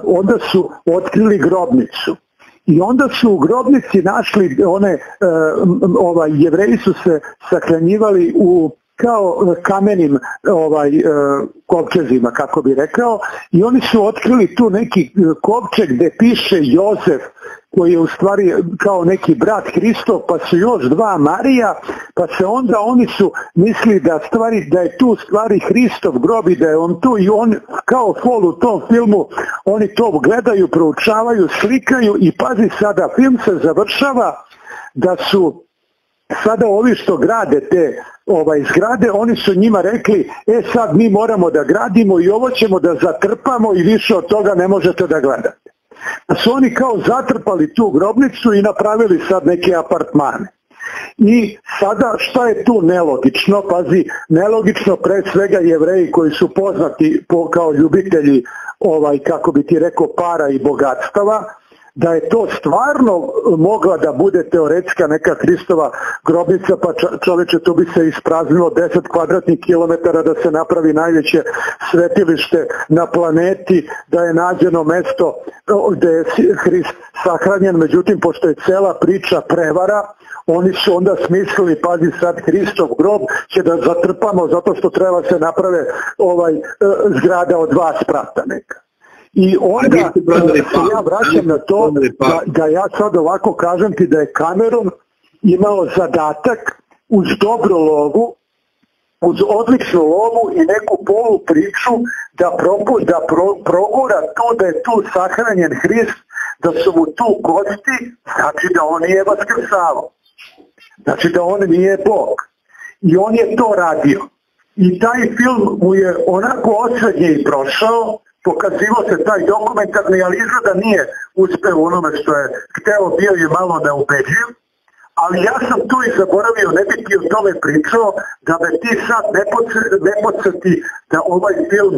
onda su otkrili grobnicu. I onda su u grobnici našli one, e, ovaj, jevreji su se sahranjivali u kao kamenim ovaj, e, kovčezima, kako bi rekao, i oni su otkrili tu neki kovčeg gde piše Jozef, koji je u stvari kao neki brat Hristov, pa su još dva Marija, pa se onda oni su mislili da stvari, da je tu stvari Hristov grob i da je on tu i on kao fol u tom filmu, oni to gledaju, proučavaju, slikaju i pazi sada, film se završava da su sada ovi što grade te ovaj, zgrade, oni su njima rekli, e sad mi moramo da gradimo i ovo ćemo da zatrpamo i više od toga ne možete da gledate. Pa su oni kao zatrpali tu grobnicu i napravili sad neke apartmane. I sada šta je tu nelogično? Pazi, nelogično pre svega jevreji koji su poznati po, kao ljubitelji ovaj kako bi ti rekao para i bogatstava, da je to stvarno mogla da bude teoretska neka Hristova grobnica, pa čoveče to bi se ispraznilo 10 kvadratnih kilometara da se napravi najveće svetilište na planeti, da je nađeno mesto gde je Hrist sahranjen, međutim pošto je cela priča prevara, oni su onda smislili, pazi sad, Hristov grob će da zatrpamo zato što treba se naprave ovaj e, zgrada od dva sprata neka. I onda se ja vraćam na to da, da ja sad ovako kažem ti da je Cameron imao zadatak uz dobru lovu, uz odličnu lovu i neku polu priču da, propu, da pro, progura to da je tu sahranjen Hrist, da su mu tu kosti, znači da on nije vaskrsavao. Znači da on nije Bog. I on je to radio. I taj film mu je onako osrednje i prošao, pokazivo se taj dokumentarni, ali izgleda nije uspeo onome što je hteo, bio je malo neubedljiv, ali ja sam tu i zaboravio, ne bi ti o tome pričao, da me ti sad ne podsjeti da ovaj film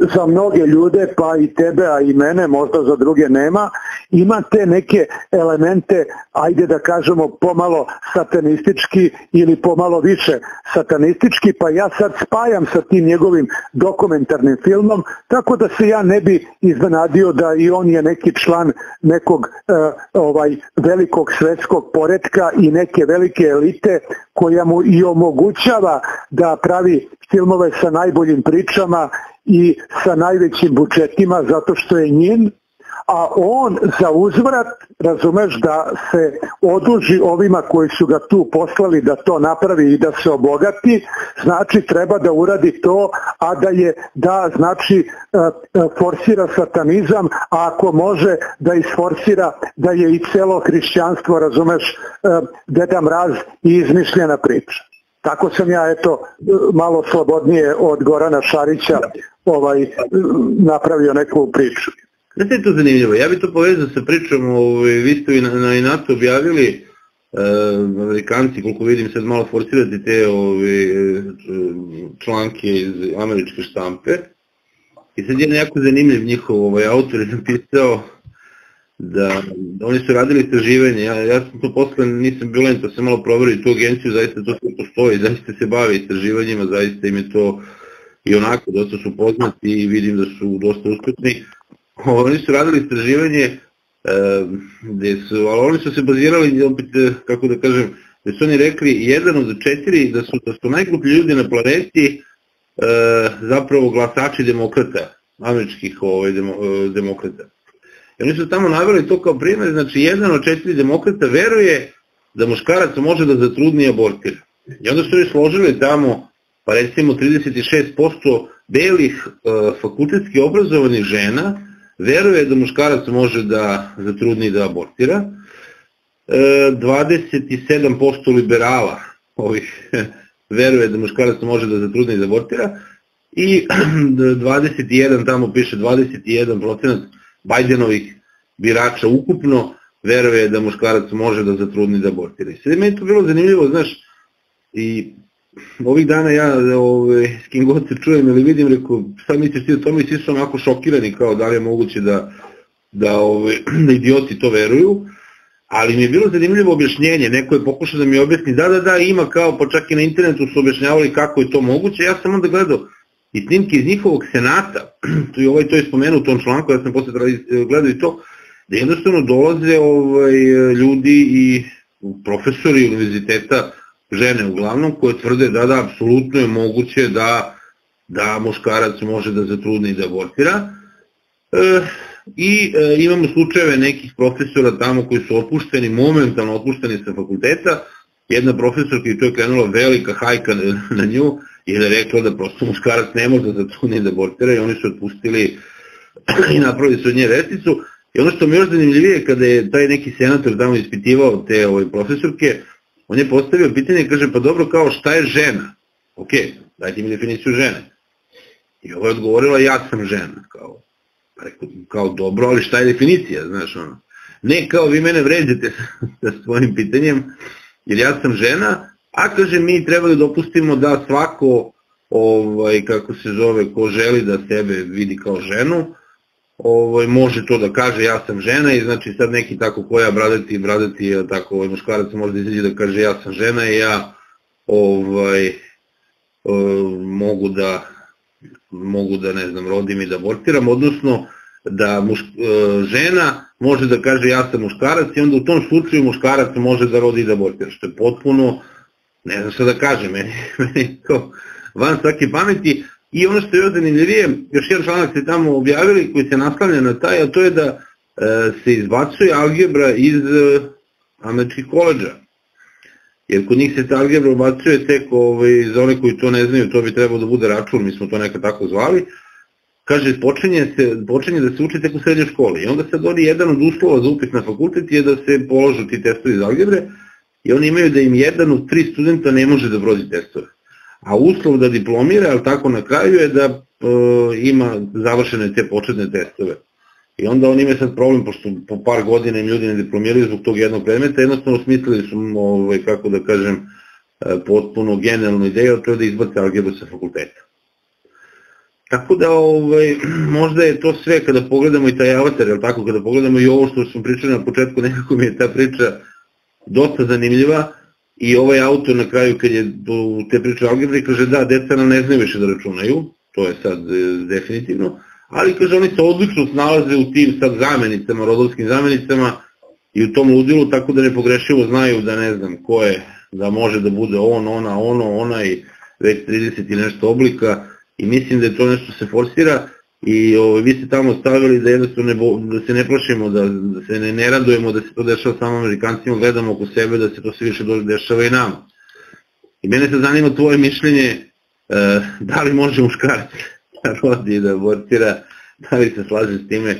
za mnoge ljude, pa i tebe, a i mene, možda za druge nema, ima te neke elemente, ajde da kažemo, pomalo satanistički ili pomalo više satanistički, pa ja sad spajam sa tim njegovim dokumentarnim filmom, tako da se ja ne bi iznenadio da i on je neki član nekog uh, ovaj velikog svetskog poretka i neke velike elite koja mu i omogućava da pravi filmove sa najboljim pričama i sa najvećim budžetima zato što je njin, a on za uzvrat, razumeš, da se oduži ovima koji su ga tu poslali da to napravi i da se obogati, znači treba da uradi to, a da je, da znači e, e, forsira satanizam, a ako može da isforsira da je i celo hrišćanstvo, razumeš, e, Deda Mraz i izmišljena priča. Tako sam ja eto malo slobodnije od Gorana Šarića ovaj, napravio neku priču. Znate je to zanimljivo, ja bih to povezao sa pričom, ovaj, vi ste i na, na objavili e, Amerikanci, koliko vidim sad malo forsirati te ovaj, članke iz američke štampe i sad je jako zanimljiv njihov ovaj, autor je napisao da, oni su radili istraživanje, ja, ja sam to posle nisam bilo to se malo proveri tu agenciju, zaista to sve postoji, zaista se bave istraživanjima, zaista im je to i onako dosta su poznati i vidim da su dosta usputni. Oni su radili istraživanje e, su, ali oni su se bazirali, e, kako da kažem, da su oni rekli jedan od četiri da su, da najgluplji ljudi na planeti e, zapravo glasači demokrata, američkih ovaj, demo, demokrata. I oni su tamo naveli to kao primjer, znači jedan od četiri demokrata veruje da muškarac može da zatrudni abortira. I onda su oni složili tamo, pa recimo 36% belih e, fakultetski obrazovanih žena veruje da muškarac može da zatrudni i da abortira. E, 27% liberala ovih veruje da muškarac može da zatrudne i da abortira i 21, tamo piše 21 procenat Bajdenovih birača ukupno veruje da muškarac može da zatrudni da abortira. I sve meni to bilo zanimljivo, znaš, i ovih dana ja ove, ovaj, s kim god se čujem ili vidim, rekao, šta misliš ti o tome? I svi su onako šokirani kao da li je moguće da, da, ove, ovaj, da idioti to veruju, ali mi je bilo zanimljivo objašnjenje, neko je pokušao da mi objasni, da, da, da, ima kao, pa čak i na internetu su objašnjavali kako je to moguće, ja sam onda gledao i snimke iz njihovog senata, tu ovaj to je spomenuo u tom članku, ja sam posle gledao i to, da jednostavno dolaze ovaj, ljudi i profesori univerziteta, žene uglavnom, koje tvrde da da, apsolutno je moguće da, da muškarac može da zatrudne i da abortira. E, I e, imamo slučajeve nekih profesora tamo koji su otpušteni, momentalno otpušteni sa fakulteta, jedna profesorka i to je krenula velika hajka na nju, je da rekla da prosto muškarac ne može da zatrudne i da abortira i oni su otpustili i napravili su od nje vesticu. I ono što mi je još zanimljivije, kada je taj neki senator tamo ispitivao te ove ovaj, profesorke, on je postavio pitanje i kaže, pa dobro, kao šta je žena? Ok, dajte mi definiciju žene. I ovo je odgovorila, ja sam žena, kao, pa kao dobro, ali šta je definicija, znaš, ono. Ne, kao vi mene vređate sa svojim pitanjem, jer ja sam žena, a kaže, mi treba da dopustimo da svako, ovaj, kako se zove, ko želi da sebe vidi kao ženu, ovaj, može to da kaže ja sam žena i znači sad neki tako koja bradati, bradati, tako ovaj, muškarac može izađe da kaže ja sam žena i ja ovaj, eh, mogu da mogu da ne znam rodim i da abortiram, odnosno da muš, eh, žena može da kaže ja sam muškarac i onda u tom slučaju muškarac može da rodi i da abortira, što je potpuno, ne znam šta da kažem, meni, to van svake pameti, I ono što je još zanimljivije, još jedan članak ste tamo objavili koji se naslavlja na taj, a to je da e, se izbacuje algebra iz e, američkih koleđa. Jer kod njih se ta algebra ubacuje tek ovaj, za one koji to ne znaju, to bi trebalo da bude račun, mi smo to nekad tako zvali. Kaže, počinje, se, da se uči tek u srednjoj školi. I onda sad oni jedan od uslova za upis na fakultet je da se položu ti testovi iz algebre i oni imaju da im jedan od tri studenta ne može da brodi testove a uslov da diplomira, ali tako na kraju je da e, ima završene te početne testove. I onda on ima sad problem, pošto po par godina im ljudi ne diplomiraju zbog tog jednog predmeta, jednostavno smislili su, ovaj, kako da kažem, e, potpuno genijalnu ideju, to je da izbace algebru sa fakulteta. Tako da ovaj, možda je to sve kada pogledamo i taj avatar, tako, kada pogledamo i ovo što smo pričali na početku, nekako mi je ta priča dosta zanimljiva, I ovaj autor na kraju kad je u te priče algebri kaže da, deca nam ne znaju više da računaju, to je sad e, definitivno, ali kaže oni se odlično snalaze u tim sad zamenicama, rodovskim zamenicama i u tom ludilu tako da nepogrešivo znaju da ne znam ko je, da može da bude on, ona, ono, ona i već 30 i nešto oblika i mislim da je to nešto se forsira i o, vi ste tamo stavili da jednostavno ne, da se ne plašimo, da, da se ne, ne radujemo da se to dešava samo Amerikancima, gledamo oko sebe da se to sve više dešava i nama. I mene se zanima tvoje mišljenje e, da li može muškarac da rodi i da abortira, da li se slaže s time.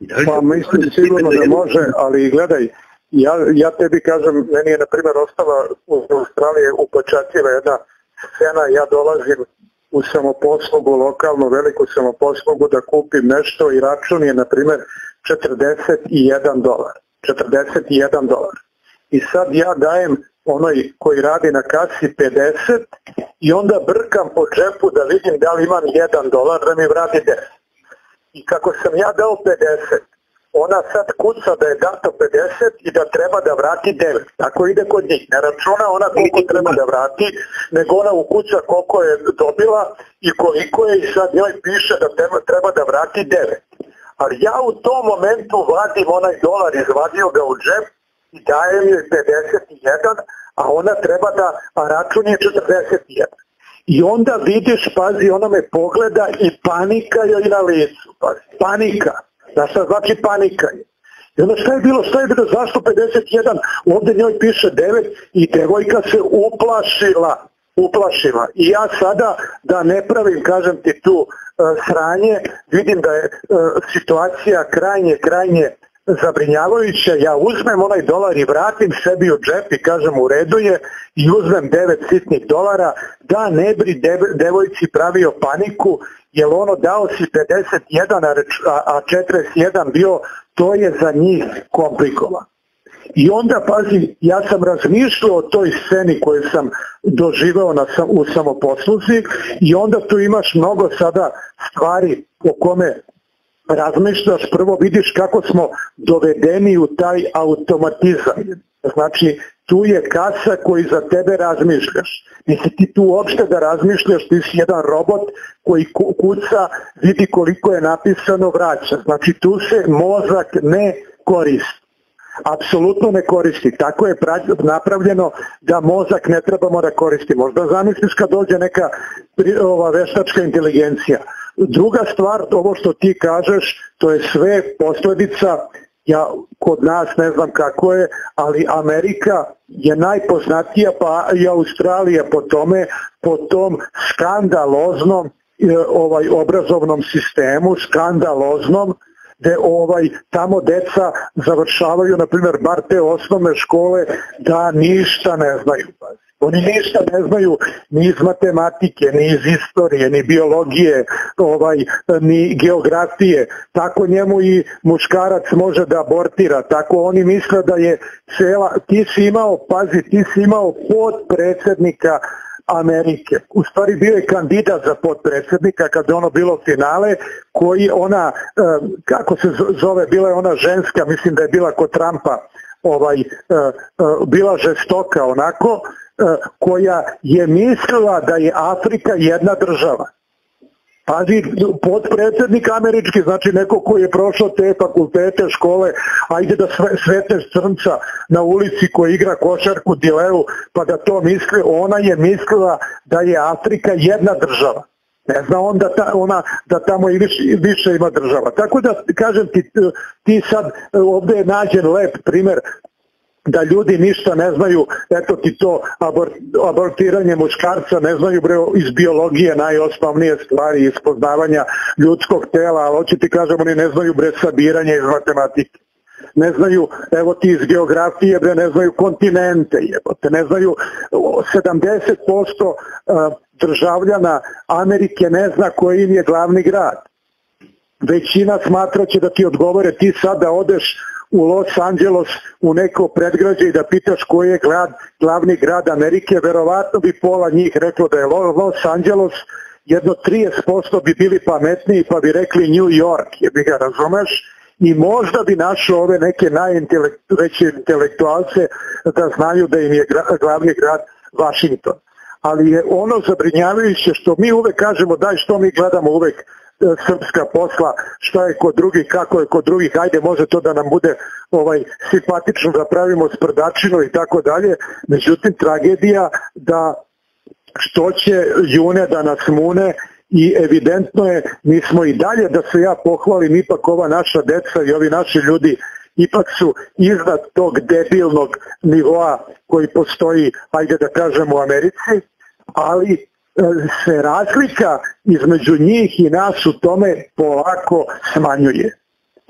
I da li pa mislim sigurno da, da može, ali gledaj, ja, ja tebi kažem, meni je na primjer ostala u Australiji upečatljiva jedna scena, ja dolazim u samoposlugu, lokalnu veliku samoposlugu da kupim nešto i račun je na primjer 41 dolar. 41 dolar. I sad ja dajem onoj koji radi na kasi 50 i onda brkam po džepu da vidim da li imam 1 dolar da mi vrati 10. I kako sam ja dao 50, ona sad kuca da je dato 50 i da treba da vrati 9. Tako ide kod njih. Ne računa ona koliko treba da vrati, nego ona u kuća koliko je dobila i koliko je i sad njoj piše da treba, treba da vrati 9. Ali ja u tom momentu vadim onaj dolar, izvadio ga u džep i dajem joj 51, a ona treba da, a račun je 41. I onda vidiš, pazi, ona me pogleda i panika joj na licu. Pazi, panika. Znaš šta znači panika je? I onda šta je bilo, šta je bilo, zašto 51, ovde njoj piše 9 i devojka se uplašila, uplašila. I ja sada da ne pravim, kažem ti tu, uh, sranje, vidim da je uh, situacija krajnje, krajnje zabrinjavajuće, ja uzmem onaj dolar i vratim sebi u džep i kažem u redu je i uzmem 9 sitnih dolara da ne bi devojci pravio paniku jer ono dao si 51 a 41 bio, to je za njih komplikovano. I onda, pazi, ja sam razmišljao o toj sceni koju sam doživao na, u samoposluzi i onda tu imaš mnogo sada stvari o kome razmišljaš, prvo vidiš kako smo dovedeni u taj automatizam. Znači, tu je kasa koji za tebe razmišljaš. Nisi ti tu uopšte da razmišljaš, ti si jedan robot koji kuca, vidi koliko je napisano, vraća. Znači, tu se mozak ne koristi apsolutno ne koristi. Tako je napravljeno da mozak ne trebamo da koristi. Možda zamisliš kad dođe neka ova veštačka inteligencija. Druga stvar, ovo što ti kažeš, to je sve posljedica ja kod nas ne znam kako je, ali Amerika je najpoznatija pa i Australija po tome, po tom skandaloznom e, ovaj obrazovnom sistemu, skandaloznom gde ovaj, tamo deca završavaju, na primjer, bar te osnovne škole, da ništa ne znaju. Oni ništa ne znaju ni iz matematike, ni iz istorije, ni biologije, ovaj, ni geografije. Tako njemu i muškarac može da abortira. Tako oni misle da je cela... Ti si imao, pazi, ti si imao podpredsednika Amerike. U stvari bio je kandidat za potpredsjednika kad je ono bilo finale koji ona, kako se zove, bila je ona ženska, mislim da je bila kod Trumpa, ovaj, bila žestoka onako, koja je mislila da je Afrika jedna država. Pazi, podpredsjednik američki, znači neko koji je prošao te fakultete, škole, ajde da sve, svete crnca na ulici koji igra košarku, dileu, pa da to misli, ona je mislila da je Afrika jedna država. Ne zna on da, ta, ona, da tamo i više, više ima država. Tako da, kažem ti, ti sad ovdje je nađen lep primjer da ljudi ništa ne znaju, eto ti to abortiranje muškarca, ne znaju bre, iz biologije najosnovnije stvari, iz poznavanja ljudskog tela, ali hoće ti kažem, oni ne znaju bre sabiranje iz matematike. Ne znaju, evo ti iz geografije, bre, ne znaju kontinente, jebote, ne znaju 70% državljana Amerike ne zna koji im je glavni grad. Većina smatra će da ti odgovore, ti sada odeš u Los Angeles u neko predgrađe i da pitaš koji je grad, glavni grad Amerike, verovatno bi pola njih reklo da je Los Angeles, jedno 30% bi bili pametniji pa bi rekli New York, je bi ga razumeš, i možda bi našao ove neke najveće intelektualce da znaju da im je glavni grad Washington. Ali je ono zabrinjavajuće što mi uvek kažemo daj što mi gledamo uvek srpska posla, šta je kod drugih, kako je kod drugih, ajde može to da nam bude ovaj simpatično da pravimo sprdačinu i tako dalje. Međutim, tragedija da što će june da nas mune i evidentno je, mi smo i dalje da se ja pohvalim, ipak ova naša deca i ovi naši ljudi ipak su iznad tog debilnog nivoa koji postoji, ajde da kažem, u Americi, ali se razlika između njih i nas u tome polako smanjuje.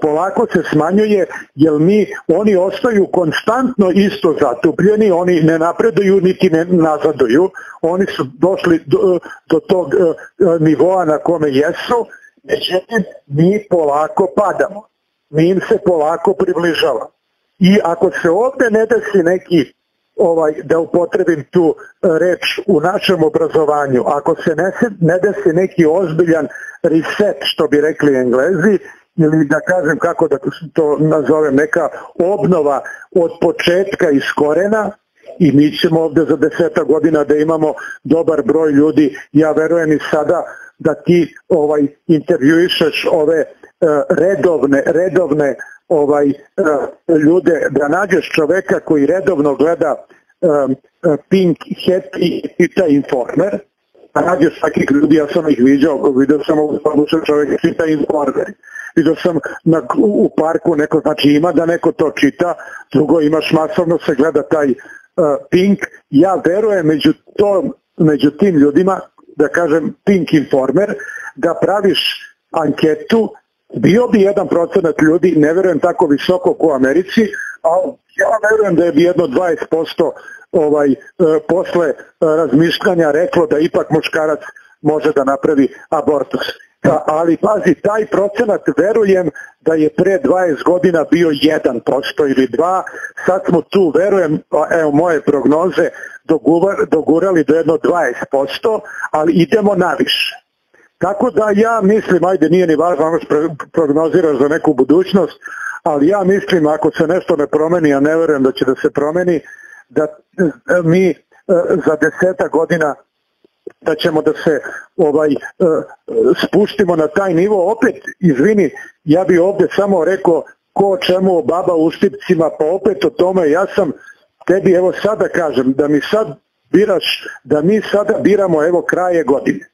Polako se smanjuje jer mi, oni ostaju konstantno isto zatupljeni, oni ne napreduju niti ne nazaduju, oni su došli do, do tog uh, nivoa na kome jesu, međutim mi polako padamo, mi im se polako približava. I ako se ovde ne desi neki ovaj, da upotrebim tu e, reč u našem obrazovanju, ako se ne, ne desi neki ozbiljan reset, što bi rekli englezi, ili da kažem kako da to nazovem, neka obnova od početka iz korena, i mi ćemo ovde za deseta godina da imamo dobar broj ljudi, ja verujem i sada da ti ovaj intervjuišeš ove uh, redovne, redovne ovaj e, ljude, da nađeš čoveka koji redovno gleda um, Pink, Happy i taj Informer, a nađeš takvih ljudi, ja sam ih viđao, vidio sam u slučaju čovjek čita Informer. Vidio sam na, u parku neko, znači ima da neko to čita, drugo imaš masovno se gleda taj uh, Pink. Ja verujem među, to, među tim ljudima, da kažem Pink Informer, da praviš anketu bio bi jedan procenat ljudi, ne verujem tako visoko u Americi, ali ja verujem da je bi jedno 20% ovaj, e, posle razmišljanja reklo da ipak muškarac može da napravi abortus. Da, ali pazi, taj procenat verujem da je pre 20 godina bio 1% ili 2, sad smo tu, verujem, evo moje prognoze, dogurali do jedno 20%, ali idemo naviše. Tako da ja mislim, ajde nije ni važno ono prognoziraš za neku budućnost, ali ja mislim ako se nešto ne promeni, a ne verujem da će da se promeni, da e, mi e, za deseta godina da ćemo da se ovaj e, spuštimo na taj nivo. Opet, izvini, ja bi ovde samo rekao ko čemu o baba u štipcima, pa opet o tome ja sam tebi evo sada kažem da mi sad biraš, da mi sada biramo evo kraje godine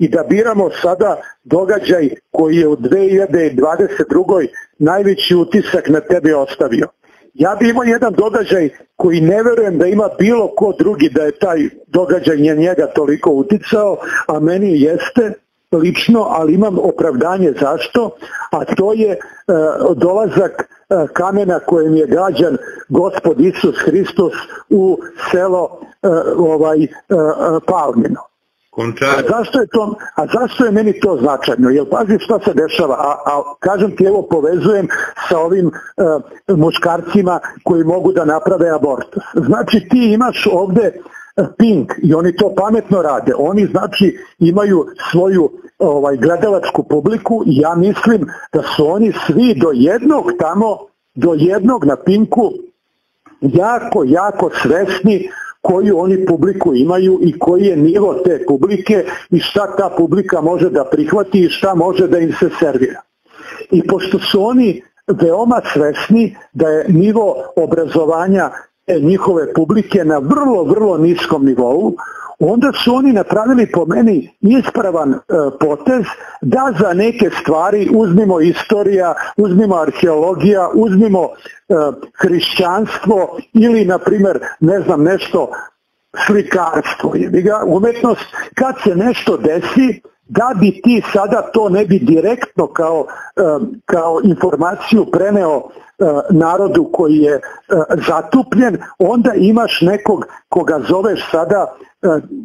i da biramo sada događaj koji je u 2022. najveći utisak na tebe ostavio. Ja bi imao jedan događaj koji ne verujem da ima bilo ko drugi da je taj događaj njega toliko uticao, a meni jeste lično, ali imam opravdanje zašto, a to je e, dolazak e, kamena kojem je gađan gospod Isus Hristos u selo e, ovaj, e, Palmino. A zašto, je to, a zašto je meni to značajno? Jer pazi šta se dešava, a, a kažem ti evo povezujem sa ovim e, muškarcima koji mogu da naprave abortus. Znači ti imaš ovde e, Pink i oni to pametno rade. Oni znači imaju svoju ovaj gledalačku publiku i ja mislim da su oni svi do jednog tamo, do jednog na Pinku jako, jako svesni koju oni publiku imaju i koji je nivo te publike i šta ta publika može da prihvati i šta može da im se servira. I pošto su oni veoma svesni da je nivo obrazovanja njihove publike na vrlo, vrlo niskom nivou, onda su oni napravili po meni ispravan e, potez da za neke stvari uzmimo istorija, uzmimo arheologija, uzmimo e, hrišćanstvo ili na primjer ne znam nešto slikarstvo, umetnost, kad se nešto desi, da bi ti sada to ne bi direktno kao, e, kao informaciju preneo e, narodu koji je e, zatupljen, onda imaš nekog koga zoveš sada,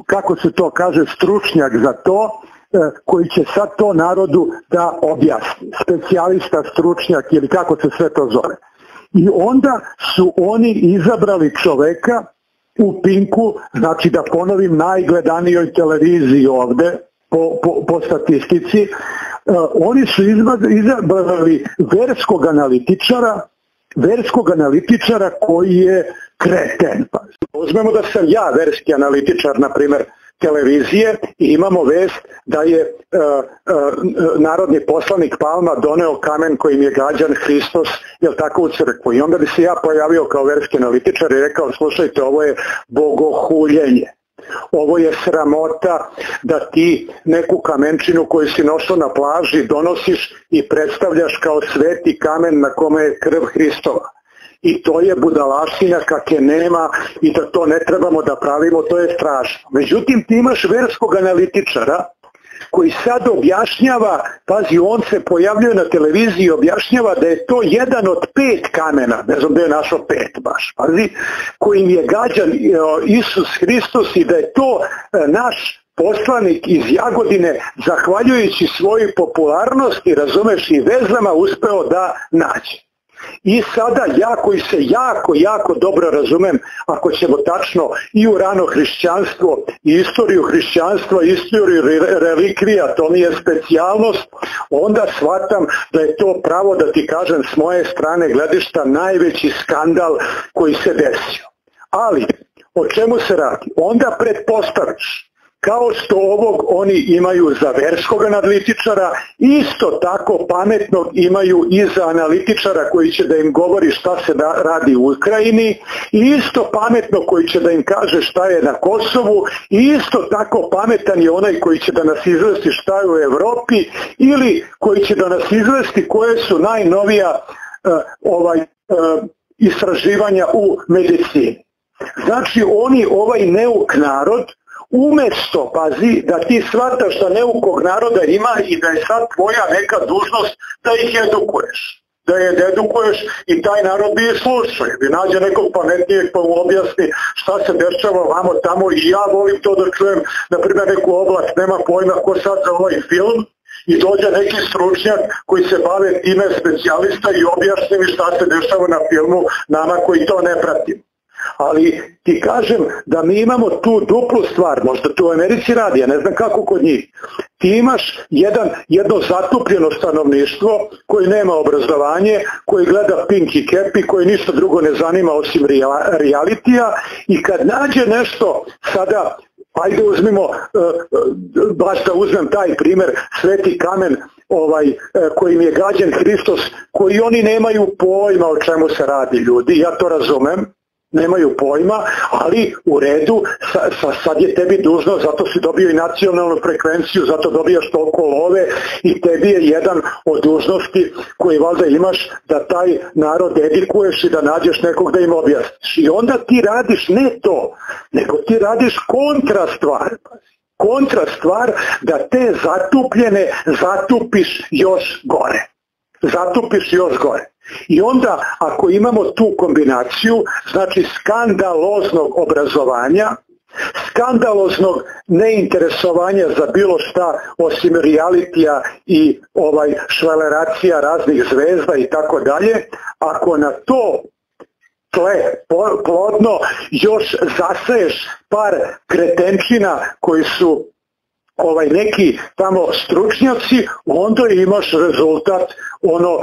kako se to kaže, stručnjak za to, koji će sad to narodu da objasni. Specijalista, stručnjak ili kako se sve to zove. I onda su oni izabrali čoveka u Pinku, znači da ponovim najgledanijoj televiziji ovde, po, po, po statistici, uh, oni su izabrali verskog analitičara, verskog analitičara koji je kreten. Pa, uzmemo da sam ja verski analitičar, na primjer, televizije i imamo vest da je uh, uh, narodni poslanik Palma doneo kamen kojim je gađan Hristos, jel tako u crkvu. I onda bi se ja pojavio kao verski analitičar i rekao, slušajte, ovo je bogohuljenje. Ovo je sramota da ti neku kamenčinu koju si nosio na plaži donosiš i predstavljaš kao sveti kamen na kome je krv Hristova. I to je budalaština kakve nema i da to ne trebamo da pravimo, to je strašno. Međutim, ti imaš verskog analitičara koji sad objašnjava, pazi, on se pojavljuje na televiziji i objašnjava da je to jedan od pet kamena, ne znam da je našo pet baš, pazi, kojim je gađan e, Isus Hristos i da je to e, naš poslanik iz Jagodine, zahvaljujući svojoj popularnosti, razumeš, i vezama, uspeo da nađe. I sada ja koji se jako, jako dobro razumem, ako ćemo tačno i u rano hrišćanstvo, i istoriju hrišćanstva, istoriju relikvija, to mi je specijalnost, onda shvatam da je to pravo da ti kažem s moje strane gledišta najveći skandal koji se desio. Ali, o čemu se radi? Onda pretpostaviš kao što ovog oni imaju za verskog analitičara, isto tako pametnog imaju i za analitičara koji će da im govori šta se radi u Ukrajini, isto pametno koji će da im kaže šta je na Kosovu, isto tako pametan je onaj koji će da nas izvesti šta je u Evropi ili koji će da nas izvesti koje su najnovija uh, ovaj uh, istraživanja u medicini. Znači oni ovaj neuk narod umesto, pazi, da ti shvataš da neukog naroda ima i da je sad tvoja neka dužnost da ih edukuješ. Da je edukuješ i taj narod bi je slušao, bi nađe nekog pametnijeg pa mu objasni šta se dešava vamo tamo. I ja volim to da čujem, na primjer neku oblast, nema pojma ko sad za ovaj film, i dođe neki stručnjak koji se bave time specijalista i objasni mi šta se dešava na filmu nama koji to ne pratimo. Ali ti kažem da mi imamo tu duplu stvar, možda to u Americi radi, ja ne znam kako kod njih. Ti imaš jedan, jedno zatupljeno stanovništvo koji nema obrazovanje, koji gleda Pink i Kepi, koji ništa drugo ne zanima osim realitija i kad nađe nešto sada Ajde uzmimo, e, e, baš da uzmem taj primjer, sveti kamen ovaj, e, kojim je gađen Hristos, koji oni nemaju pojma o čemu se radi ljudi, ja to razumem, nemaju pojma, ali u redu, sad je tebi dužno, zato si dobio i nacionalnu frekvenciju, zato dobijaš toliko love i tebi je jedan od dužnosti koji valjda imaš da taj narod edikuješ i da nađeš nekog da im objasniš. I onda ti radiš ne to, nego ti radiš kontra stvar. Kontra stvar da te zatupljene zatupiš još gore. Zatupiš još gore. I onda ako imamo tu kombinaciju, znači skandaloznog obrazovanja, skandaloznog neinteresovanja za bilo šta osim realitija i ovaj švaleracija raznih zvezda i tako dalje, ako na to tle plodno još zasaješ par kretenčina koji su ovaj neki tamo stručnjaci, onda imaš rezultat ono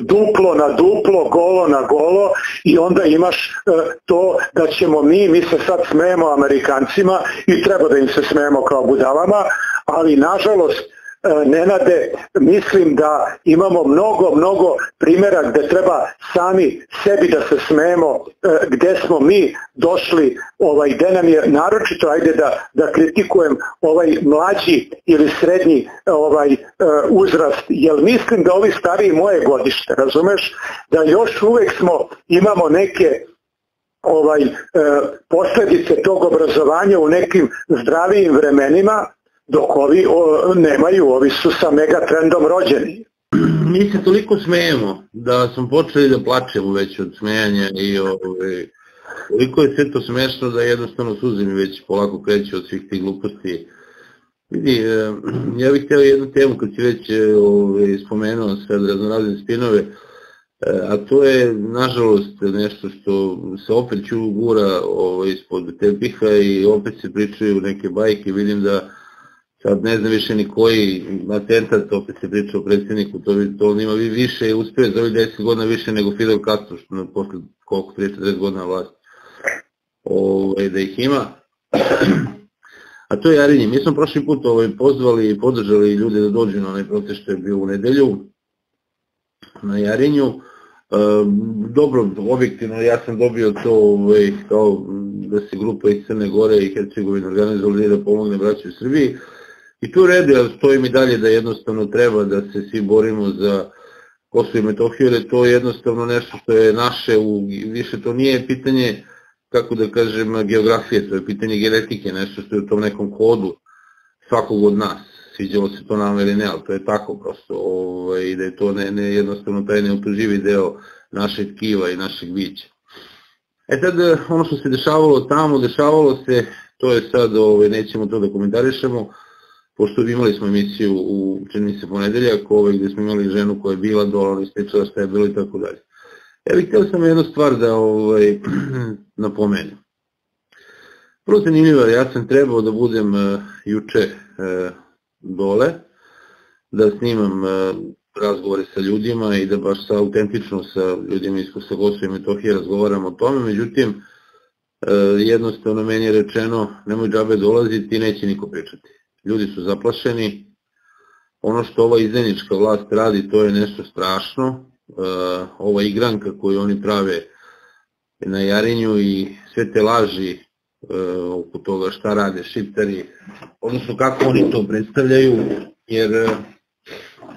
duplo na duplo, golo na golo i onda imaš e, to da ćemo mi, mi se sad smejemo Amerikancima i treba da im se smejemo kao budalama, ali nažalost E, Nenade, mislim da imamo mnogo, mnogo primjera gdje treba sami sebi da se smemo e, gdje smo mi došli, ovaj, gdje nam je naročito, ajde da, da kritikujem ovaj mlađi ili srednji ovaj, e, uzrast, jer mislim da ovi stariji moje godište, razumeš, da još uvijek smo, imamo neke ovaj posljedice tog obrazovanja u nekim zdravijim vremenima dok ovi nemaju, ovi su sa megatrendom rođeni. Mi se toliko smejemo da smo počeli da plačemo već od smejanja i toliko je sve to smešno da jednostavno suze mi već polako kreće od svih tih gluposti. Vidi, e, ja bih htio jednu temu kad si već e, ove, spomenuo sad raznorazne spinove, e, a to je nažalost nešto što se opet ču gura ispod tepiha i opet se pričaju neke bajke, vidim da sad ne znam više ni koji atentat, opet se priča o predsjedniku, to, on ima više, uspio za ovih 10 godina više nego Fidel Castro, što posle koliko 30 godina vlast, ovaj, da ih ima. A to je Jarinje. Mi smo prošli put ovaj, pozvali i podržali ljude da dođu na onaj protest što je bio u nedelju na Jarinju. E, dobro, objektivno ja sam dobio to ovaj, kao da se grupa iz Crne Gore i Hercegovine organizovali da pomogne braću u Srbiji. I tu redu, ja stojim i dalje da jednostavno treba da se svi borimo za Kosovo i Metohiju, jer je to jednostavno nešto što je naše, u, više to nije pitanje, kako da kažem, geografije, to je pitanje genetike, nešto što je u tom nekom kodu svakog od nas. Sviđalo se to nam ili ne, ali to je tako prosto, ovaj, da je to ne, ne jednostavno taj neotuživi deo našeg tkiva i našeg bića. E sad, ono što se dešavalo tamo, dešavalo se, to je sad, ovaj, nećemo to da komentarišemo, pošto imali smo emisiju u, čini se, ponedeljak, ovaj, gde smo imali ženu koja je bila ona ispričala šta je bilo i tako dalje. Ja bih htio sam jednu stvar da ovaj, napomenem. Prvo zanimljivo, ja sam trebao da budem uh, juče uh, dole, da snimam uh, razgovore sa ljudima i da baš sa autentično sa ljudima iz Kosova i Metohije razgovaram o tome, međutim, jednostavno meni je rečeno nemoj džabe dolaziti neće niko pričati ljudi su zaplašeni, ono što ova izdenička vlast radi to je nešto strašno, e, ova igranka koju oni prave na Jarinju i sve te laži e, oko toga šta rade šiptari, odnosno kako oni to predstavljaju, jer e,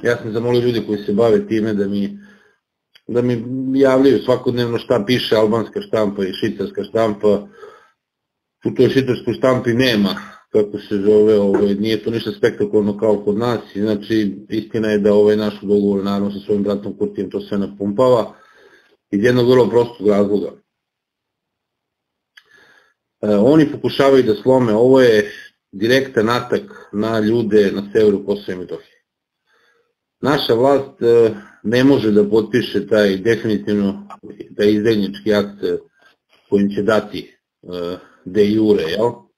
ja sam zamolio ljudi koji se bave time da mi da mi javljaju svakodnevno šta piše albanska štampa i švicarska štampa, u toj švicarskoj štampi nema kako se zove, ovaj, nije to ništa spektakularno kao kod nas, znači istina je da ovaj naš dogovor naravno sa svojim bratom Kurtijem to sve napumpava iz jednog vrlo prostog razloga. E, oni pokušavaju da slome, ovo je direktan atak na ljude na severu Kosova i Metohije. Naša vlast e, ne može da potpiše taj definitivno taj izdajnički akt kojim će dati e, de jure, jel?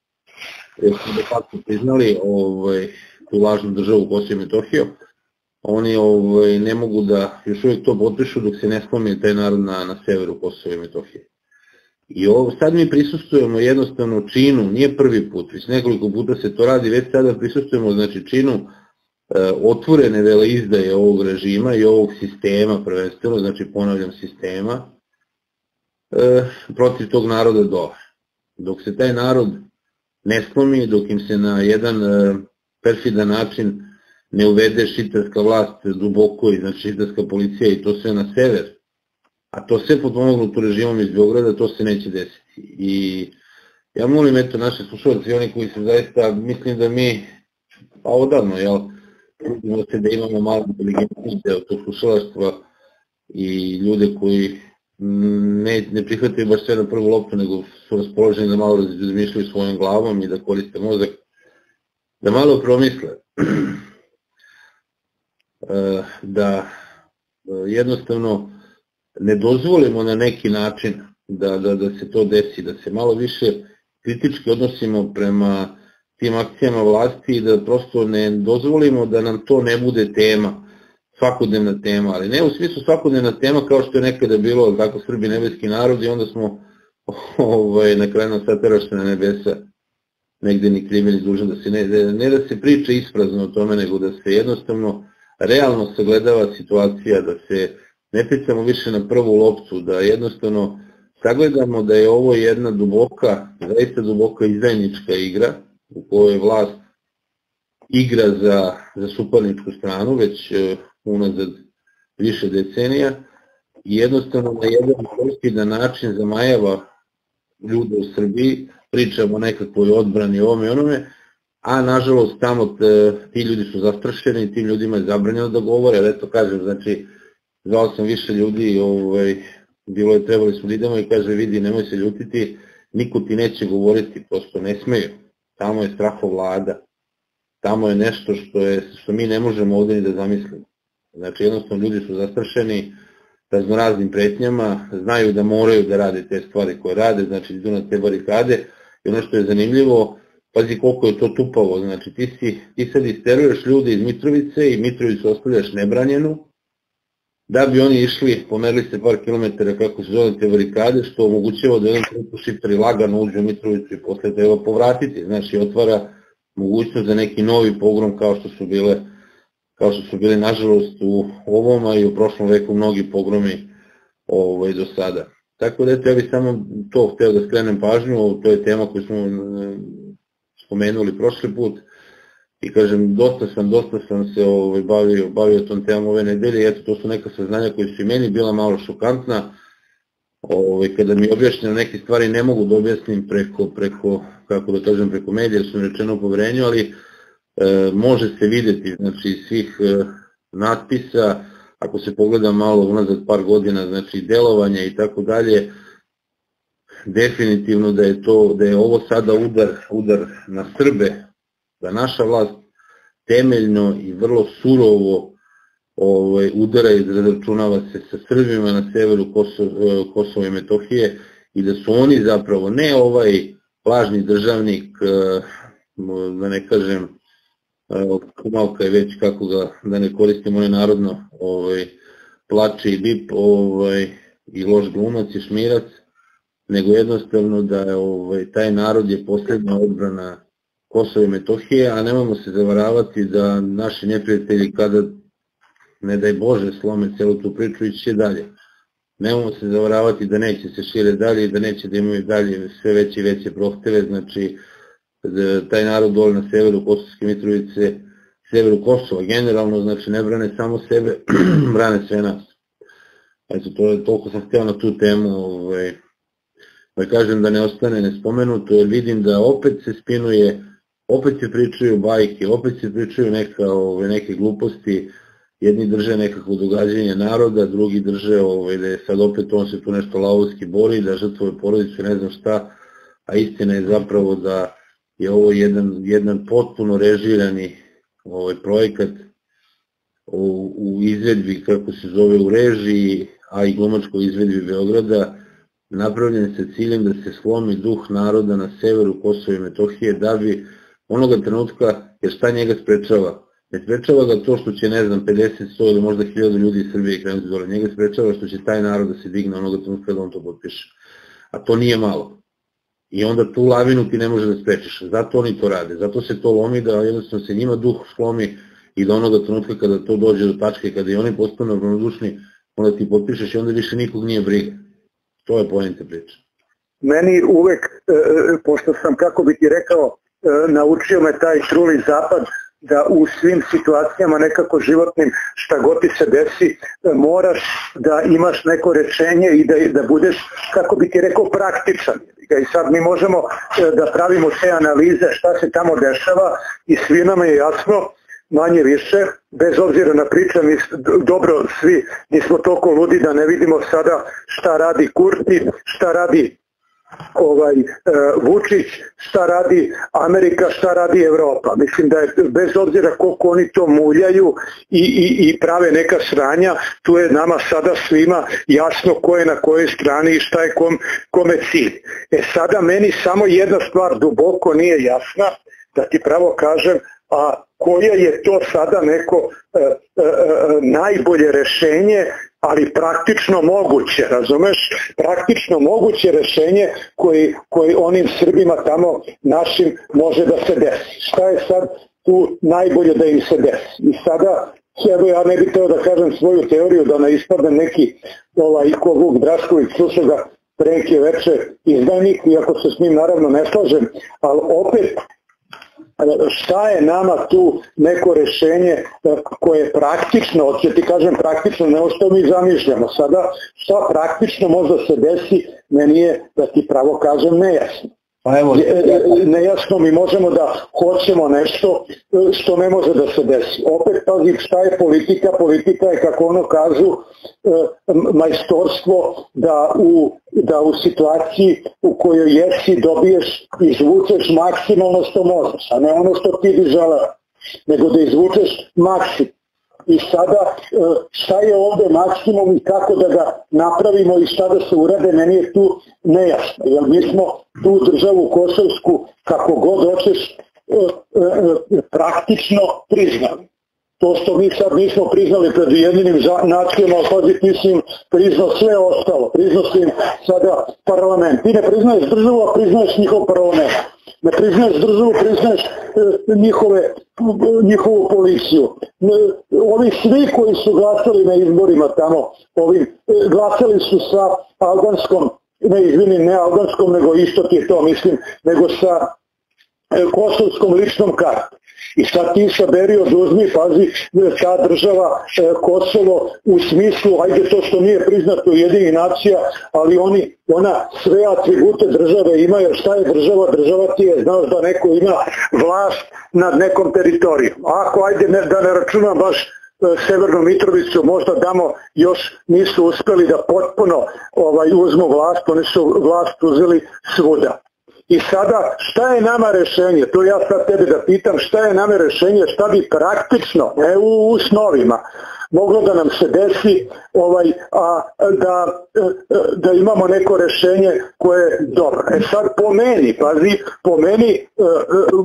Jer smo de facto priznali ovaj, tu lažnu državu Kosovo i Metohiju, oni ovaj, ne mogu da još uvijek to potpišu dok se ne spominje taj narod na, na severu Kosova i Metohije. I sad mi prisustujemo jednostavno činu, nije prvi put, već nekoliko puta se to radi, već sada prisustujemo znači, činu e, otvorene veleizdaje ovog režima i ovog sistema prvenstveno, znači ponavljam sistema, e, protiv tog naroda dole. Dok se taj narod ne slomi, dok im se na jedan e, perfidan način ne uvede šitarska vlast duboko i znači šitarska policija i to sve na sever, a to sve potpomognuto režimom iz Beograda, to se neće desiti. I ja molim eto naše slušalce i oni koji se zaista, mislim da mi, pa odavno, jel, trudimo se da imamo malo inteligentnosti od tog slušalaštva i ljude koji ne, ne prihvataju baš sve na prvu loptu, nego su raspoloženi da malo razmišljaju svojom glavom i da koriste mozak, da malo promisle. E, da e, jednostavno ne dozvolimo na neki način da, da, da se to desi, da se malo više kritički odnosimo prema tim akcijama vlasti i da prosto ne dozvolimo da nam to ne bude tema, svakodnevna tema, ali ne u smislu svakodnevna tema kao što je nekada bilo, tako Srbi nebeski narod i onda smo ovaj, na kraju nas sateraš na nebesa negde ni krivi ni dužan da se ne, ne da se priča isprazno o tome, nego da se jednostavno realno sagledava situacija, da se ne picamo više na prvu loptu, da jednostavno sagledamo da je ovo jedna duboka, zaista duboka izdajnička igra, u kojoj vlast igra za, za suparničku stranu, već uh, unazad više decenija, i jednostavno na jedan korstidan način zamajava ljude u Srbiji, pričamo o nekakvoj odbrani ovome i onome, a nažalost tamo ti ljudi su zastrašeni, tim ljudima je zabranjeno da govore, ali eto kažem, znači, zvao sam više ljudi, ovaj, bilo je trebali smo da idemo i kaže vidi nemoj se ljutiti, niko ti neće govoriti, prosto ne smeju, tamo je straho vlada, tamo je nešto što, je, što mi ne možemo ovde ni da zamislimo. Znači jednostavno ljudi su zastrašeni raznoraznim pretnjama, znaju da moraju da rade te stvari koje rade, znači idu na te barikade. I ono što je zanimljivo, pazi koliko je to tupavo, znači ti, si, ti sad isteruješ ljude iz Mitrovice i Mitrovicu ostavljaš nebranjenu, da bi oni išli, pomerili se par kilometara kako se zove te barikade, što omogućava da jedan trenutak šiptari lagano uđe u Mitrovicu i posle treba povratiti, znači otvara mogućnost za neki novi pogrom kao što su bile kao što su bili nažalost u ovom, i u prošlom veku mnogi pogromi ovaj, do sada. Tako da ja bih samo to hteo da skrenem pažnju, to je tema koju smo spomenuli prošli put i kažem, dosta sam, dosta sam se ovaj, bavio, bavio tom temom ove nedelje, eto, to su neka saznanja koje su i meni bila malo šokantna, ovaj, kada mi objašnjeno neke stvari ne mogu da objasnim preko, preko kako da kažem, preko medija, jer su mi rečeno u poverenju, ali može se videti, znači, svih e, natpisa, ako se pogleda malo unazad par godina, znači, delovanja i tako dalje, definitivno da je to da je ovo sada udar udar na Srbe da naša vlast temeljno i vrlo surovo ovaj udara i razračunava se sa Srbima na severu Kosova, Kosova i Metohije i da su oni zapravo ne ovaj lažni državnik da ne kažem kumalka je već kako ga da ne koristimo onaj narodno ovaj plače i bip ovaj i loš glumac i šmirac nego jednostavno da je ovaj, taj narod je posljedna odbrana Kosova i Metohije, a nemamo se zavaravati da naši neprijatelji kada, ne daj Bože, slome celu tu priču i će dalje. Nemamo se zavaravati da neće se šire dalje i da neće da imaju dalje sve veće i veće prohteve, znači taj narod dole na severu Kosovske Mitrovice, severu Kosova generalno, znači ne brane samo sebe, brane sve nas. Eto, to toliko sam hteo na tu temu ovaj, da kažem da ne ostane nespomenuto, jer vidim da opet se spinuje opet se pričaju bajke, opet se pričaju neka, ove, neke gluposti, jedni drže nekako događanje naroda, drugi drže ovaj, da je sad opet on se tu nešto lavovski bori, da žrtvuje porodicu ne znam šta, a istina je zapravo da je ovo jedan, jedan potpuno režirani ovaj, projekat u, izvedbi, kako se zove, u režiji, a i glumačkoj izvedbi Beograda, napravljen sa ciljem da se slomi duh naroda na severu Kosova i Metohije, da bi onoga trenutka, jer šta njega sprečava, Ne sprečava ga to što će, ne znam, 50, 100 ili možda 1000 ljudi iz Srbije krenuti dole. Njega sprečava što će taj narod da se digne onoga trenutka da on to potpiše. A to nije malo. I onda tu lavinu ti ne može da sprečiš. Zato oni to rade. Zato se to lomi da jednostavno se njima duh slomi i da onoga trenutka kada to dođe do tačke, kada i oni postanu ravnodušni, onda ti potpišeš i onda više nikog nije briga. To je pojente priče. Meni uvek, e, e, pošto sam, kako bi ti rekao, e, naučio me taj truli zapad, da u svim situacijama nekako životnim šta god ti se desi moraš da imaš neko rečenje i da, da budeš, kako bi ti rekao, praktičan. I sad mi možemo e, da pravimo te analize šta se tamo dešava i svi nam je jasno manje više, bez obzira na priče, mi dobro svi nismo toliko ludi da ne vidimo sada šta radi Kurti, šta radi ovaj e, Vučić, šta radi Amerika, šta radi Evropa. Mislim da je bez obzira koliko oni to muljaju i, i, i prave neka sranja, tu je nama sada svima jasno ko je na kojoj strani i šta je kom, kome cilj. E sada meni samo jedna stvar duboko nije jasna, da ti pravo kažem, a koje je to sada neko e, e, e, najbolje rešenje ali praktično moguće, razumeš? Praktično moguće rešenje koji, koji onim Srbima tamo našim može da se desi. Šta je sad tu najbolje da im se desi? I sada, evo ja ne bih teo da kažem svoju teoriju, da ne ispadne neki ovaj, ko Vuk Drašković, sluša ga preke veče izdajnik, iako se s njim naravno ne slažem, ali opet šta je nama tu neko rešenje e, koje je praktično, hoće ti kažem praktično, ne što mi zamišljamo sada, šta praktično možda se desi, meni je, da ti pravo kažem, nejasno. Pa evo, e, e, nejasno mi možemo da hoćemo nešto što ne može da se desi. Opet pazi šta je politika, politika je kako ono kažu majstorstvo da u, da u situaciji u kojoj jesi dobiješ i izvučeš maksimalno što možeš, a ne ono što ti bi želeo, nego da izvučeš maksimum. I sada šta je ovde maksimum i kako da ga napravimo i šta da se urade, meni je tu nejasno. Jer mi smo tu državu Kosovsku, kako god hoćeš, praktično priznali to što mi sad nismo priznali pred jedinim nacijama, pazi ti si im priznao sve ostalo, priznao im sada parlament. Ti ne priznaješ državu, a priznaješ njihov parlament. Ne priznaješ državu, priznaješ e, njihovu policiju. Ovi svi koji su glasali na izborima tamo, e, glasali su sa albanskom, ne izvini, ne albanskom, nego isto ti to, mislim, nego sa e, kosovskom ličnom kartom. I sad ti saberi oduzmi, pazi, ta država e, Kosovo u smislu, ajde to što nije priznato jedini nacija, ali oni, ona sve atribute države imaju, šta je država? Država ti je, znaš da neko ima vlast nad nekom teritorijom. Ako ajde ne, da ne računam baš e, Severnu Mitrovicu možda damo još nisu uspeli da potpuno ovaj uzmu vlast, oni su vlast uzeli svuda. I sada, šta je nama rešenje? To ja sad tebe da pitam, šta je nama rešenje, šta bi praktično, ne u, u moglo da nam se desi ovaj, a, da, da imamo neko rešenje koje je dobro. E sad po meni, pazi, po meni e, e,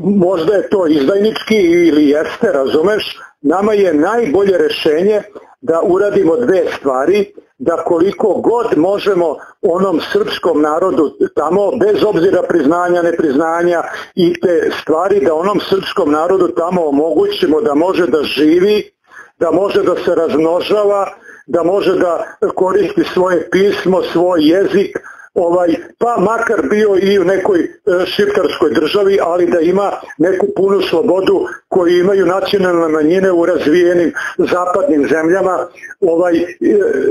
možda je to izdajnički ili jeste, razumeš, nama je najbolje rešenje da uradimo dve stvari, da koliko god možemo onom srpskom narodu tamo, bez obzira priznanja, nepriznanja i te stvari, da onom srpskom narodu tamo omogućimo da može da živi, da može da se razmnožava, da može da koristi svoje pismo, svoj jezik, ovaj, pa makar bio i u nekoj e, šiptarskoj državi, ali da ima neku punu slobodu koji imaju nacionalne manjine u razvijenim zapadnim zemljama ovaj, e,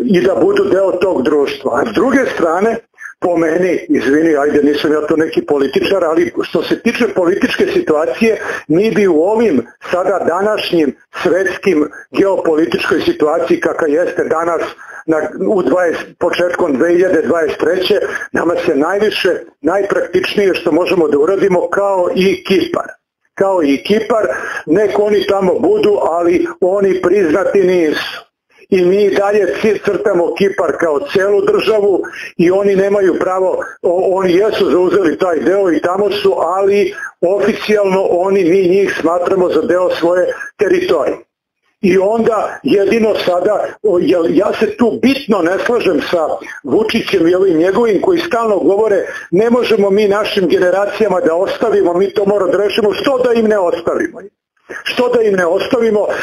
i da budu deo tog društva. A s druge strane, po meni, izvini, ajde nisam ja to neki političar, ali što se tiče političke situacije, mi bi u ovim sada današnjim svetskim geopolitičkoj situaciji kakva jeste danas na, u 20, početkom 2023. nama se najviše, najpraktičnije što možemo da uradimo kao i Kipar. Kao i Kipar, nek oni tamo budu, ali oni priznati nisu i mi dalje crtamo Kipar kao celu državu i oni nemaju pravo, oni jesu zauzeli taj deo i tamo su, ali oficijalno oni, mi njih smatramo za deo svoje teritorije. I onda jedino sada, ja se tu bitno ne slažem sa Vučićem i ovim njegovim koji stalno govore ne možemo mi našim generacijama da ostavimo, mi to moramo da rešimo, što da im ne ostavimo. Što da im ne ostavimo e,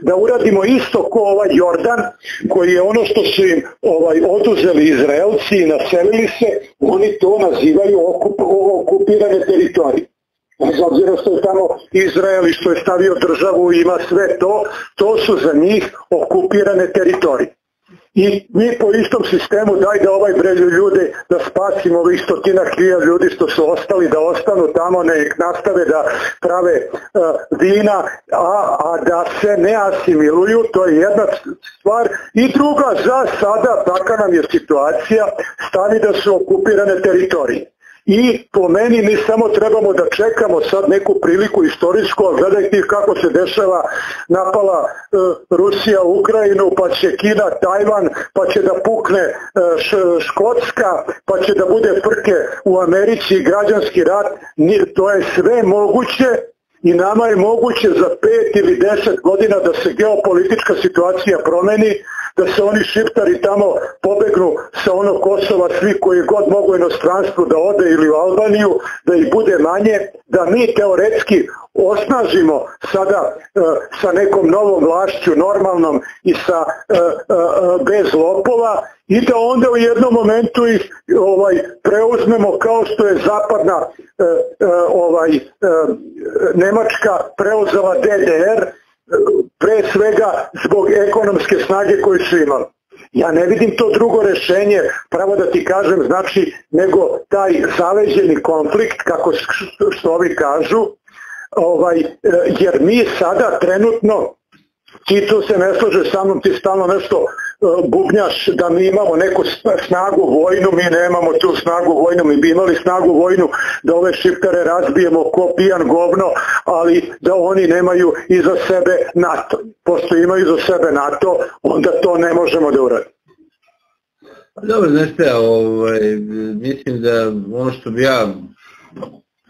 da uradimo isto ko ovaj Jordan koji je ono što su im ovaj oduzeli Izraelci i naselili se, oni to nazivaju okup, okupirane teritorije. Bez obzira što je tamo Izrael i što je stavio državu ima sve to, to su za njih okupirane teritorije. I mi po istom sistemu daj da ovaj bre ljude da spasimo ovih stotina hrija ljudi što su ostali da ostanu tamo, nek nastave da prave uh, vina, a da se ne asimiluju, to je jedna stvar. I druga, za sada, taka nam je situacija, stavi da su okupirane teritorije i po meni mi samo trebamo da čekamo sad neku priliku istorijsku, a gledajte kako se dešava. Napala e, Rusija Ukrajinu, pa će Kina Tajvan, pa će da pukne e, Škotska, pa će da bude prke u Americi građanski rat, to je sve moguće i nama je moguće za pet ili deset godina da se geopolitička situacija promeni, da se oni šiptari tamo pobegnu sa onog Kosova, svi koji god mogu inostranstvu da ode ili u Albaniju, da ih bude manje, da mi teoretski osnažimo sada e, sa nekom novom vlašću normalnom i sa e, e, bez lopova i da onda u jednom momentu ih ovaj preuzmemo kao što je zapadna ovaj Nemačka preuzela DDR pre svega zbog ekonomske snage koju su imali. Ja ne vidim to drugo rešenje, pravo da ti kažem, znači, nego taj zaleđeni konflikt, kako što ovi kažu, ovaj, jer mi sada trenutno, ti tu se ne slaže sa mnom, ti stalno nešto bubnjaš da mi imamo neku snagu vojnu, mi nemamo tu snagu vojnu, mi bi imali snagu vojnu da ove šiptare razbijemo ko pijan govno, ali da oni nemaju iza sebe NATO. Pošto imaju iza sebe NATO, onda to ne možemo da uradimo. Pa dobro, znaš šta, ovaj, mislim da ono što bi ja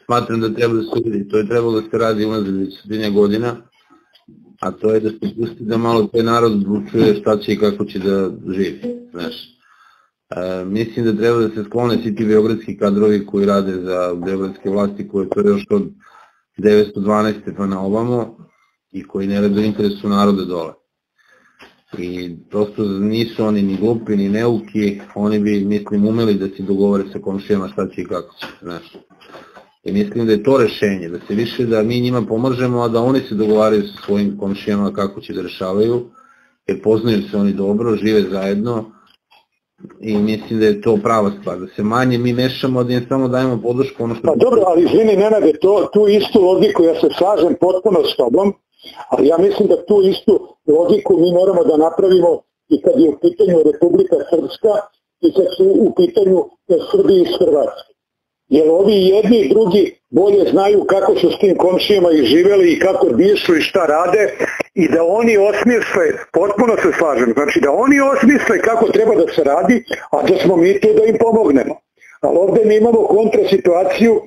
smatram da treba da se uradi, to je trebalo da se radi unazad desetinja godina, a to je da se pusti da malo taj narod odlučuje šta će i kako će da živi. Znaš. E, mislim da treba da se sklone svi ti beogradski kadrovi koji rade za beogradske vlasti koje to još od 912. pa na ovamo i koji ne rade interesu naroda dole. I prosto nisu oni ni glupi ni neuki, oni bi, mislim, umeli da se dogovore sa komšijama šta će i kako će. Znaš. I mislim da je to rešenje, da se više da mi njima pomažemo, a da oni se dogovaraju sa svojim komšijama kako će da rešavaju, jer poznaju se oni dobro, žive zajedno. I mislim da je to prava stvar, da se manje mi mešamo, da im samo dajemo podršku ono što... Pa dobro, ali izvini Nenade, to, tu istu logiku ja se slažem potpuno s tobom, ali ja mislim da tu istu logiku mi moramo da napravimo i kad je u pitanju Republika Srpska i kad su u pitanju Srbije i Hrvatske jer ovi jedni i drugi bolje znaju kako su s tim komšijama i živeli i kako dišu i šta rade i da oni osmisle, potpuno se slažem, znači da oni osmisle kako treba da se radi, a da smo mi tu da im pomognemo. Ali ovde mi imamo kontrasituaciju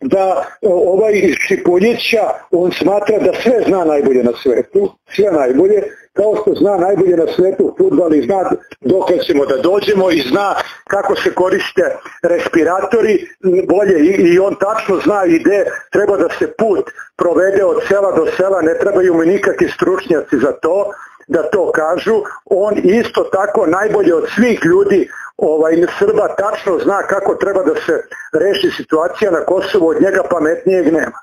da e, ovaj iz Šipuljića, on smatra da sve zna najbolje na svetu, sve najbolje, kao što zna najbolje na svetu futbal i zna dok ćemo da dođemo i zna kako se koriste respiratori bolje i, i on tačno zna i gde treba da se put provede od sela do sela, ne trebaju mu nikakvi stručnjaci za to, da to kažu, on isto tako najbolje od svih ljudi ovaj, Srba tačno zna kako treba da se reši situacija na Kosovu, od njega pametnijeg nema.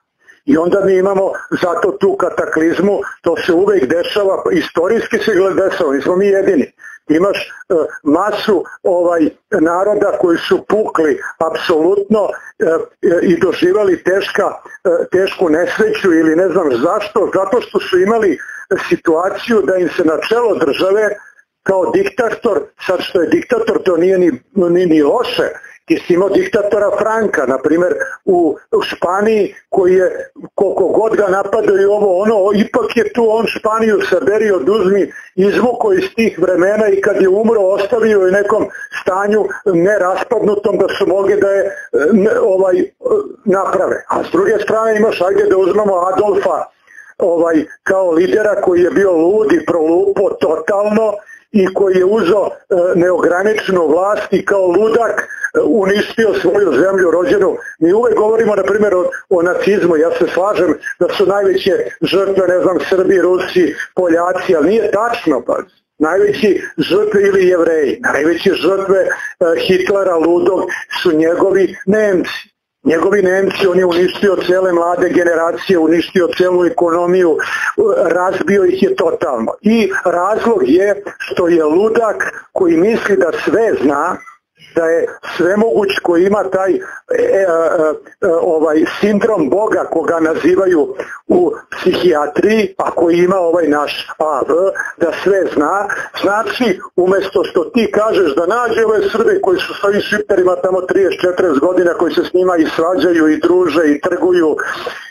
I onda mi imamo zato tu kataklizmu, to se uvek dešava, istorijski se dešava, nismo mi jedini. imaš e, masu ovaj naroda koji su pukli apsolutno i doživali teška, tešku nesreću ili ne znam zašto, zato što su imali situaciju da im se na čelo države kao diktator, sad što je diktator to nije ni, ni, ni loše, ti si imao diktatora Franka, na primjer u, Španiji koji je koliko god ga napadao i ovo ono, ipak je tu on Španiju saberi oduzmi, izvuko iz tih vremena i kad je umro ostavio u nekom stanju neraspadnutom da su mogli da je ovaj naprave. A s druge strane imaš, ajde da uzmemo Adolfa ovaj, kao lidera koji je bio lud i prolupo totalno i koji je uzeo e, neograničenu vlast i kao ludak e, uništio svoju zemlju rođenu. Mi uvek govorimo na primjer o, o nacizmu, ja se slažem da su najveće žrtve, ne znam, Srbi, Rusi, Poljaci, ali nije tačno, pa najveći žrtve ili jevreji, najveće žrtve e, Hitlera, ludog su njegovi Nemci. Njegovi Nemci, on je uništio cele mlade generacije, uništio celu ekonomiju, razbio ih je totalno. I razlog je što je ludak koji misli da sve zna, da je svemoguć koji ima taj e, e, e, ovaj sindrom Boga koga nazivaju u psihijatriji, a koji ima ovaj naš AV, da sve zna, znači umjesto što ti kažeš da nađe ove Srbe koji su s ovim šipterima tamo 30-40 godina koji se s njima i svađaju i druže i trguju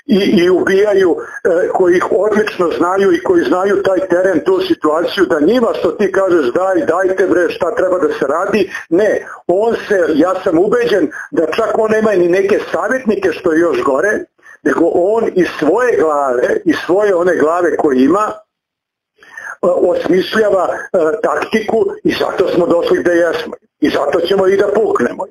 i, i ubijaju, e, koji ih odlično znaju i koji znaju taj teren, tu situaciju, da njima što ti kažeš daj, dajte bre šta treba da se radi, ne, on se, ja sam ubeđen da čak on nema ni neke savjetnike što je još gore, nego on iz svoje glave, iz svoje one glave koje ima, e, osmišljava e, taktiku i zato smo došli gdje jesmo. I zato ćemo i da puknemo.